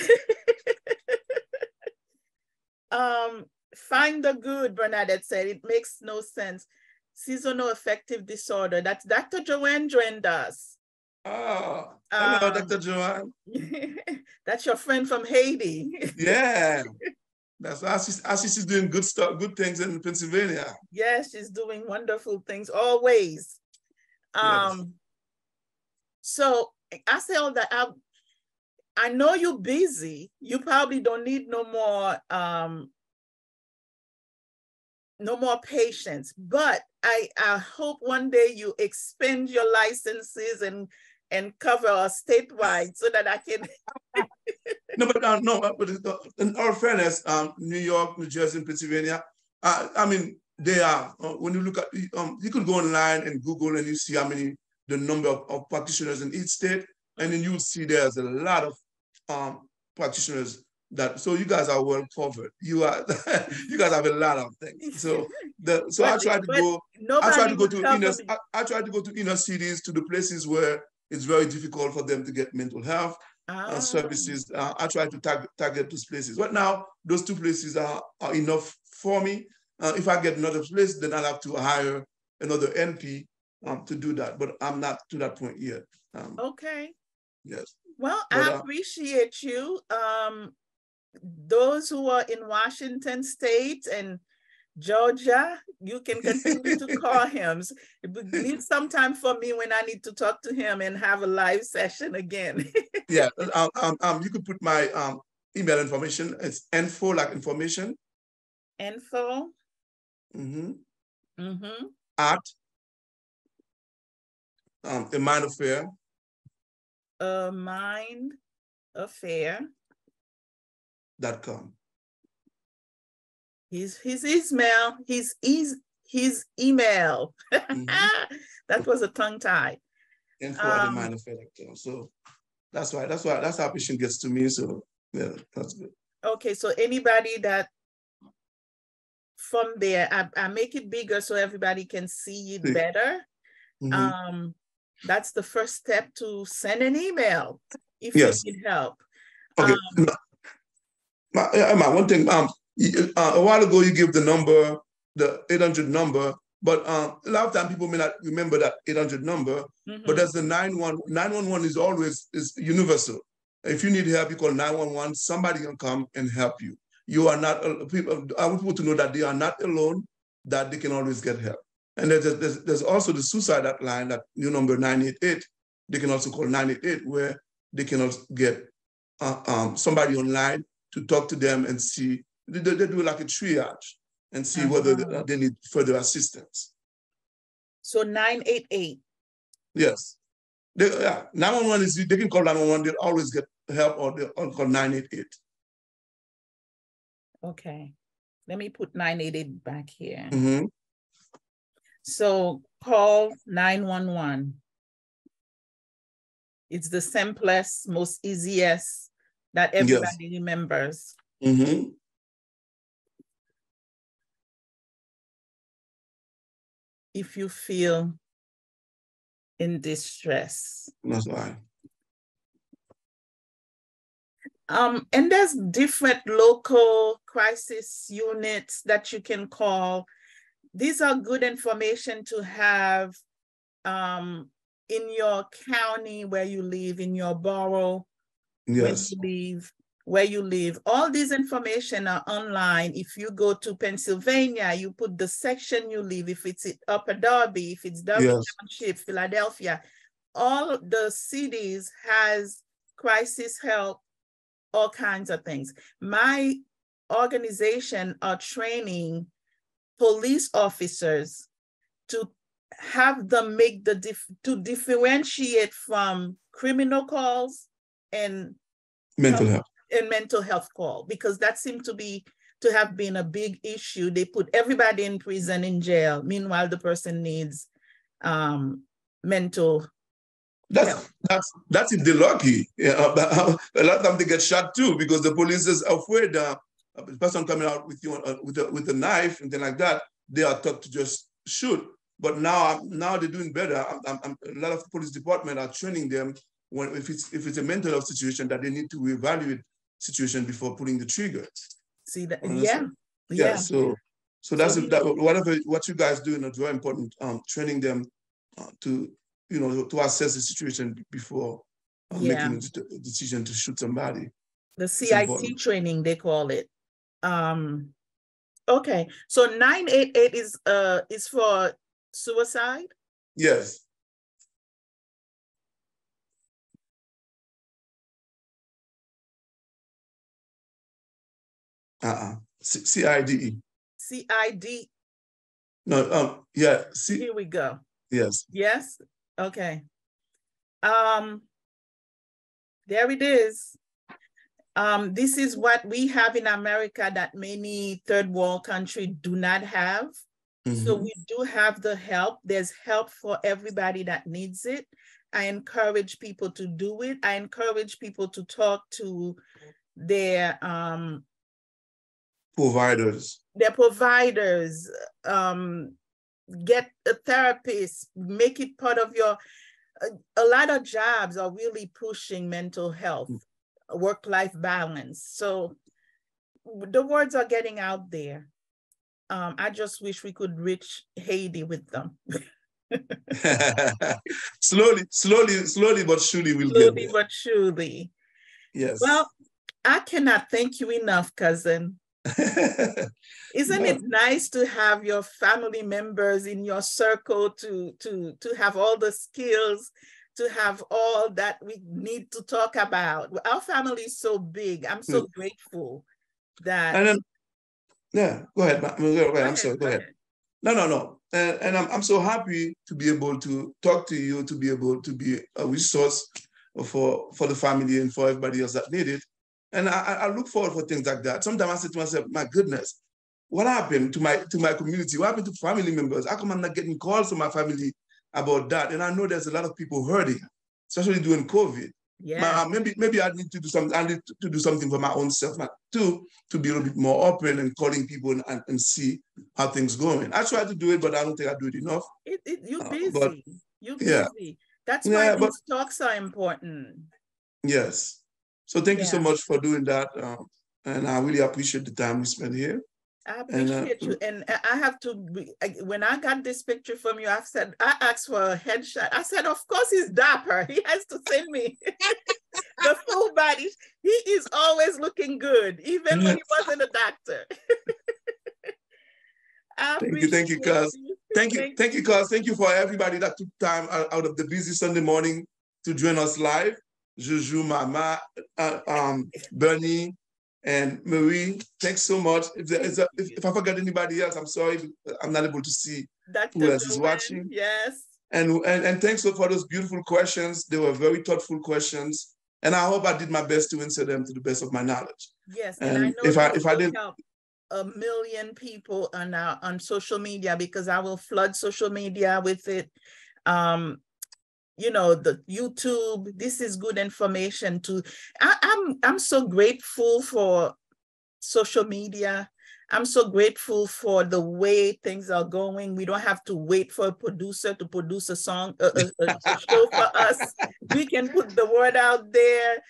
um, find the good. Bernadette said it makes no sense. Seasonal affective disorder. That's Dr. Joanne Drendas. Oh, hello, um, Dr. Joanne. *laughs* that's your friend from Haiti. yeah. *laughs* That's how she's doing good stuff, good things in Pennsylvania. Yes, she's doing wonderful things always. Um, yes. So I say all that I, I know you're busy. You probably don't need no more um no more patience, but I I hope one day you expand your licenses and and cover us statewide so that I can. *laughs* no, but uh, no, but in all fairness, um, New York, New Jersey, Pennsylvania, uh, I mean, they are. Uh, when you look at, um, you could go online and Google and you see how many the number of, of practitioners in each state, and then you'll see there's a lot of um, practitioners that so you guys are well covered. You are *laughs* you guys have a lot of things. So the so but, I try to go I try to go to inner I, I, try to go to inner cities to the places where it's very difficult for them to get mental health uh, ah. services. Uh, I try to tag, target those places. But now those two places are, are enough for me. Uh, if I get another place, then I'll have to hire another NP um, to do that. But I'm not to that point yet. Um, okay. Yes. Well, but, I uh, appreciate you. Um, those who are in Washington State and Georgia, you can continue to *laughs* call him. Leave some time for me when I need to talk to him and have a live session again. *laughs* yeah, um, um, um, you can put my um, email information. It's info like information. Info. Mm-hmm. Mm-hmm. At um, a mind affair. A mind affair. Dot com. His his email, his his his email. Mm-hmm. that was a tongue tie. Info um, at the. So that's why that's why that's how patient gets to me. So yeah, that's good. Okay, so anybody that from there, I, I make it bigger so everybody can see it better. Mm-hmm. Um, that's the first step to send an email if yes. you need help. Okay. Um, one thing, um, uh, a while ago you give the number, the 800 number, but um, a lot of time people may not remember that 800 number, mm-hmm. but there's the 911. 911 is always is universal. If you need help, you call 911. Somebody can come and help you. You are not people. I want people to know that they are not alone. That they can always get help. And there's, there's, there's also the suicide line that new number 988. They can also call 988 where they can also get uh, um, somebody online to talk to them and see. They, they do like a triage and see uh-huh. whether they, they need further assistance. So 988. Yes. They, yeah, 911 is, they can call 911, they'll always get help or they'll call 988. Okay. Let me put 988 back here. Mm-hmm. So call 911. It's the simplest, most easiest that everybody yes. remembers. Mm-hmm. If you feel in distress. That's right. Um, and there's different local crisis units that you can call. These are good information to have um, in your county where you live, in your borough yes. when you live where you live. All these information are online. If you go to Pennsylvania, you put the section you live, if it's Upper Darby, if it's Darby yes. Township, Philadelphia, all the cities has crisis help, all kinds of things. My organization are training police officers to have them make the dif- to differentiate from criminal calls and mental health and mental health call because that seemed to be to have been a big issue. They put everybody in prison in jail. Meanwhile, the person needs um, mental. That's health. that's that's if they're lucky. Yeah, *laughs* a lot of them they get shot too because the police is afraid. Uh, a person coming out with you uh, with a, with a knife and things like that, they are taught to just shoot. But now now they're doing better. I'm, I'm, a lot of police department are training them when if it's if it's a mental health situation that they need to evaluate situation before pulling the trigger. See that? Yeah. yeah. Yeah. So, so that's so, that, whatever what you guys do, is very important. Um, training them uh, to you know to assess the situation before uh, yeah. making a decision to shoot somebody. The CIT training they call it. Um, okay, so nine eight eight is uh is for suicide. Yes. Uh-uh. C-I-D-E. C-I-D. No, um, yeah. C- Here we go. Yes. Yes. Okay. Um, there it is. Um, this is what we have in America that many third world countries do not have. Mm-hmm. So we do have the help. There's help for everybody that needs it. I encourage people to do it. I encourage people to talk to their um, providers. Their providers. Um, get a therapist. Make it part of your. A, a lot of jobs are really pushing mental health work life balance. So the words are getting out there. Um, I just wish we could reach Haiti with them. *laughs* slowly, slowly, slowly, but surely we'll slowly, get there. but surely. Yes. Well, I cannot thank you enough, cousin. *laughs* Isn't it nice to have your family members in your circle to to to have all the skills to have all that we need to talk about. Our family is so big. I'm so mm. grateful that. And yeah, go ahead. Go ahead. Go ahead. I'm sorry. Go, ahead. No, no, no. And, and I'm, I'm so happy to be able to talk to you, to be able to be a resource for, for the family and for everybody else that need it. And I, I look forward for things like that. Sometimes I say to myself, my goodness, what happened to my to my community? What happened to family members? How come I'm not getting calls from my family about that. And I know there's a lot of people hurting, especially during COVID. Yeah. Uh, maybe maybe I need to do something. I need to do something for my own self too, to be a little bit more open and calling people and, and, and see how things going. I try to do it, but I don't think I do it enough. It, it, you're busy. Uh, but, you're busy. Yeah. That's why yeah, these but, talks are important. Yes. So thank yeah. you so much for doing that. Um, and I really appreciate the time we spent here. I appreciate and, uh, you. And I have to, be, when I got this picture from you, I said, I asked for a headshot. I said, of course he's dapper. He has to send me *laughs* the full body. He is always looking good, even when he wasn't a doctor. *laughs* thank you, thank you, cuz. Thank you, thank you, cuz. Thank you for everybody that took time out of the busy Sunday morning to join us live. Juju, Mama, uh, um, Bernie, and Marie, thanks so much. If, there is a, if, if I forgot anybody else, I'm sorry. I'm not able to see Dr. who else is watching. Yes. And, and, and thanks so for those beautiful questions. They were very thoughtful questions. And I hope I did my best to answer them to the best of my knowledge. Yes, and, and I know if I if I didn't help a million people on our, on social media because I will flood social media with it. Um, you know the youtube this is good information to I, i'm i'm so grateful for social media. I'm so grateful for the way things are going. We don't have to wait for a producer to produce a song a, a, a show *laughs* for us. We can put the word out there.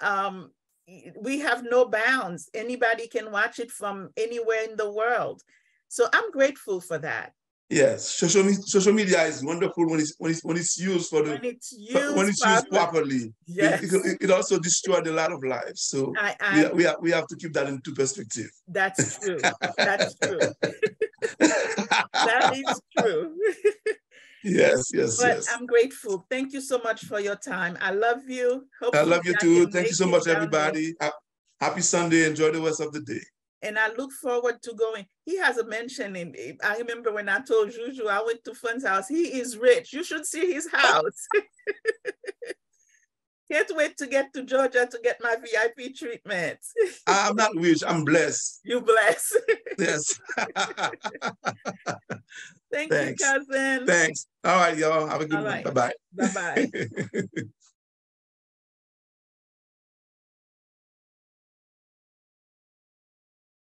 Um, we have no bounds. Anybody can watch it from anywhere in the world. So i'm grateful for that Yes, social, social media is wonderful when it's when it's when it's used for the when it's used, when it's used properly. Yes. It, it, it, also destroyed a lot of lives. So I, I, we, we, have, we have to keep that into perspective. That's true. That's true. *laughs* that is true. *laughs* yes, yes, but yes. I'm grateful. Thank you so much for your time. I love you. Hope I love you too. Thank you so much, everybody. Happy Sunday. Enjoy the rest of the day and I look forward to going. He has a mention in. I remember when I told Juju I went to Fun's house. He is rich. You should see his house. *laughs* Can't wait to get to Georgia to get my VIP treatment. I'm not rich. I'm blessed. You blessed. yes. *laughs* Thank Thanks. you, cousin. Thanks. All right, y'all. Have a good All one. Right. Bye bye. Bye bye. *laughs*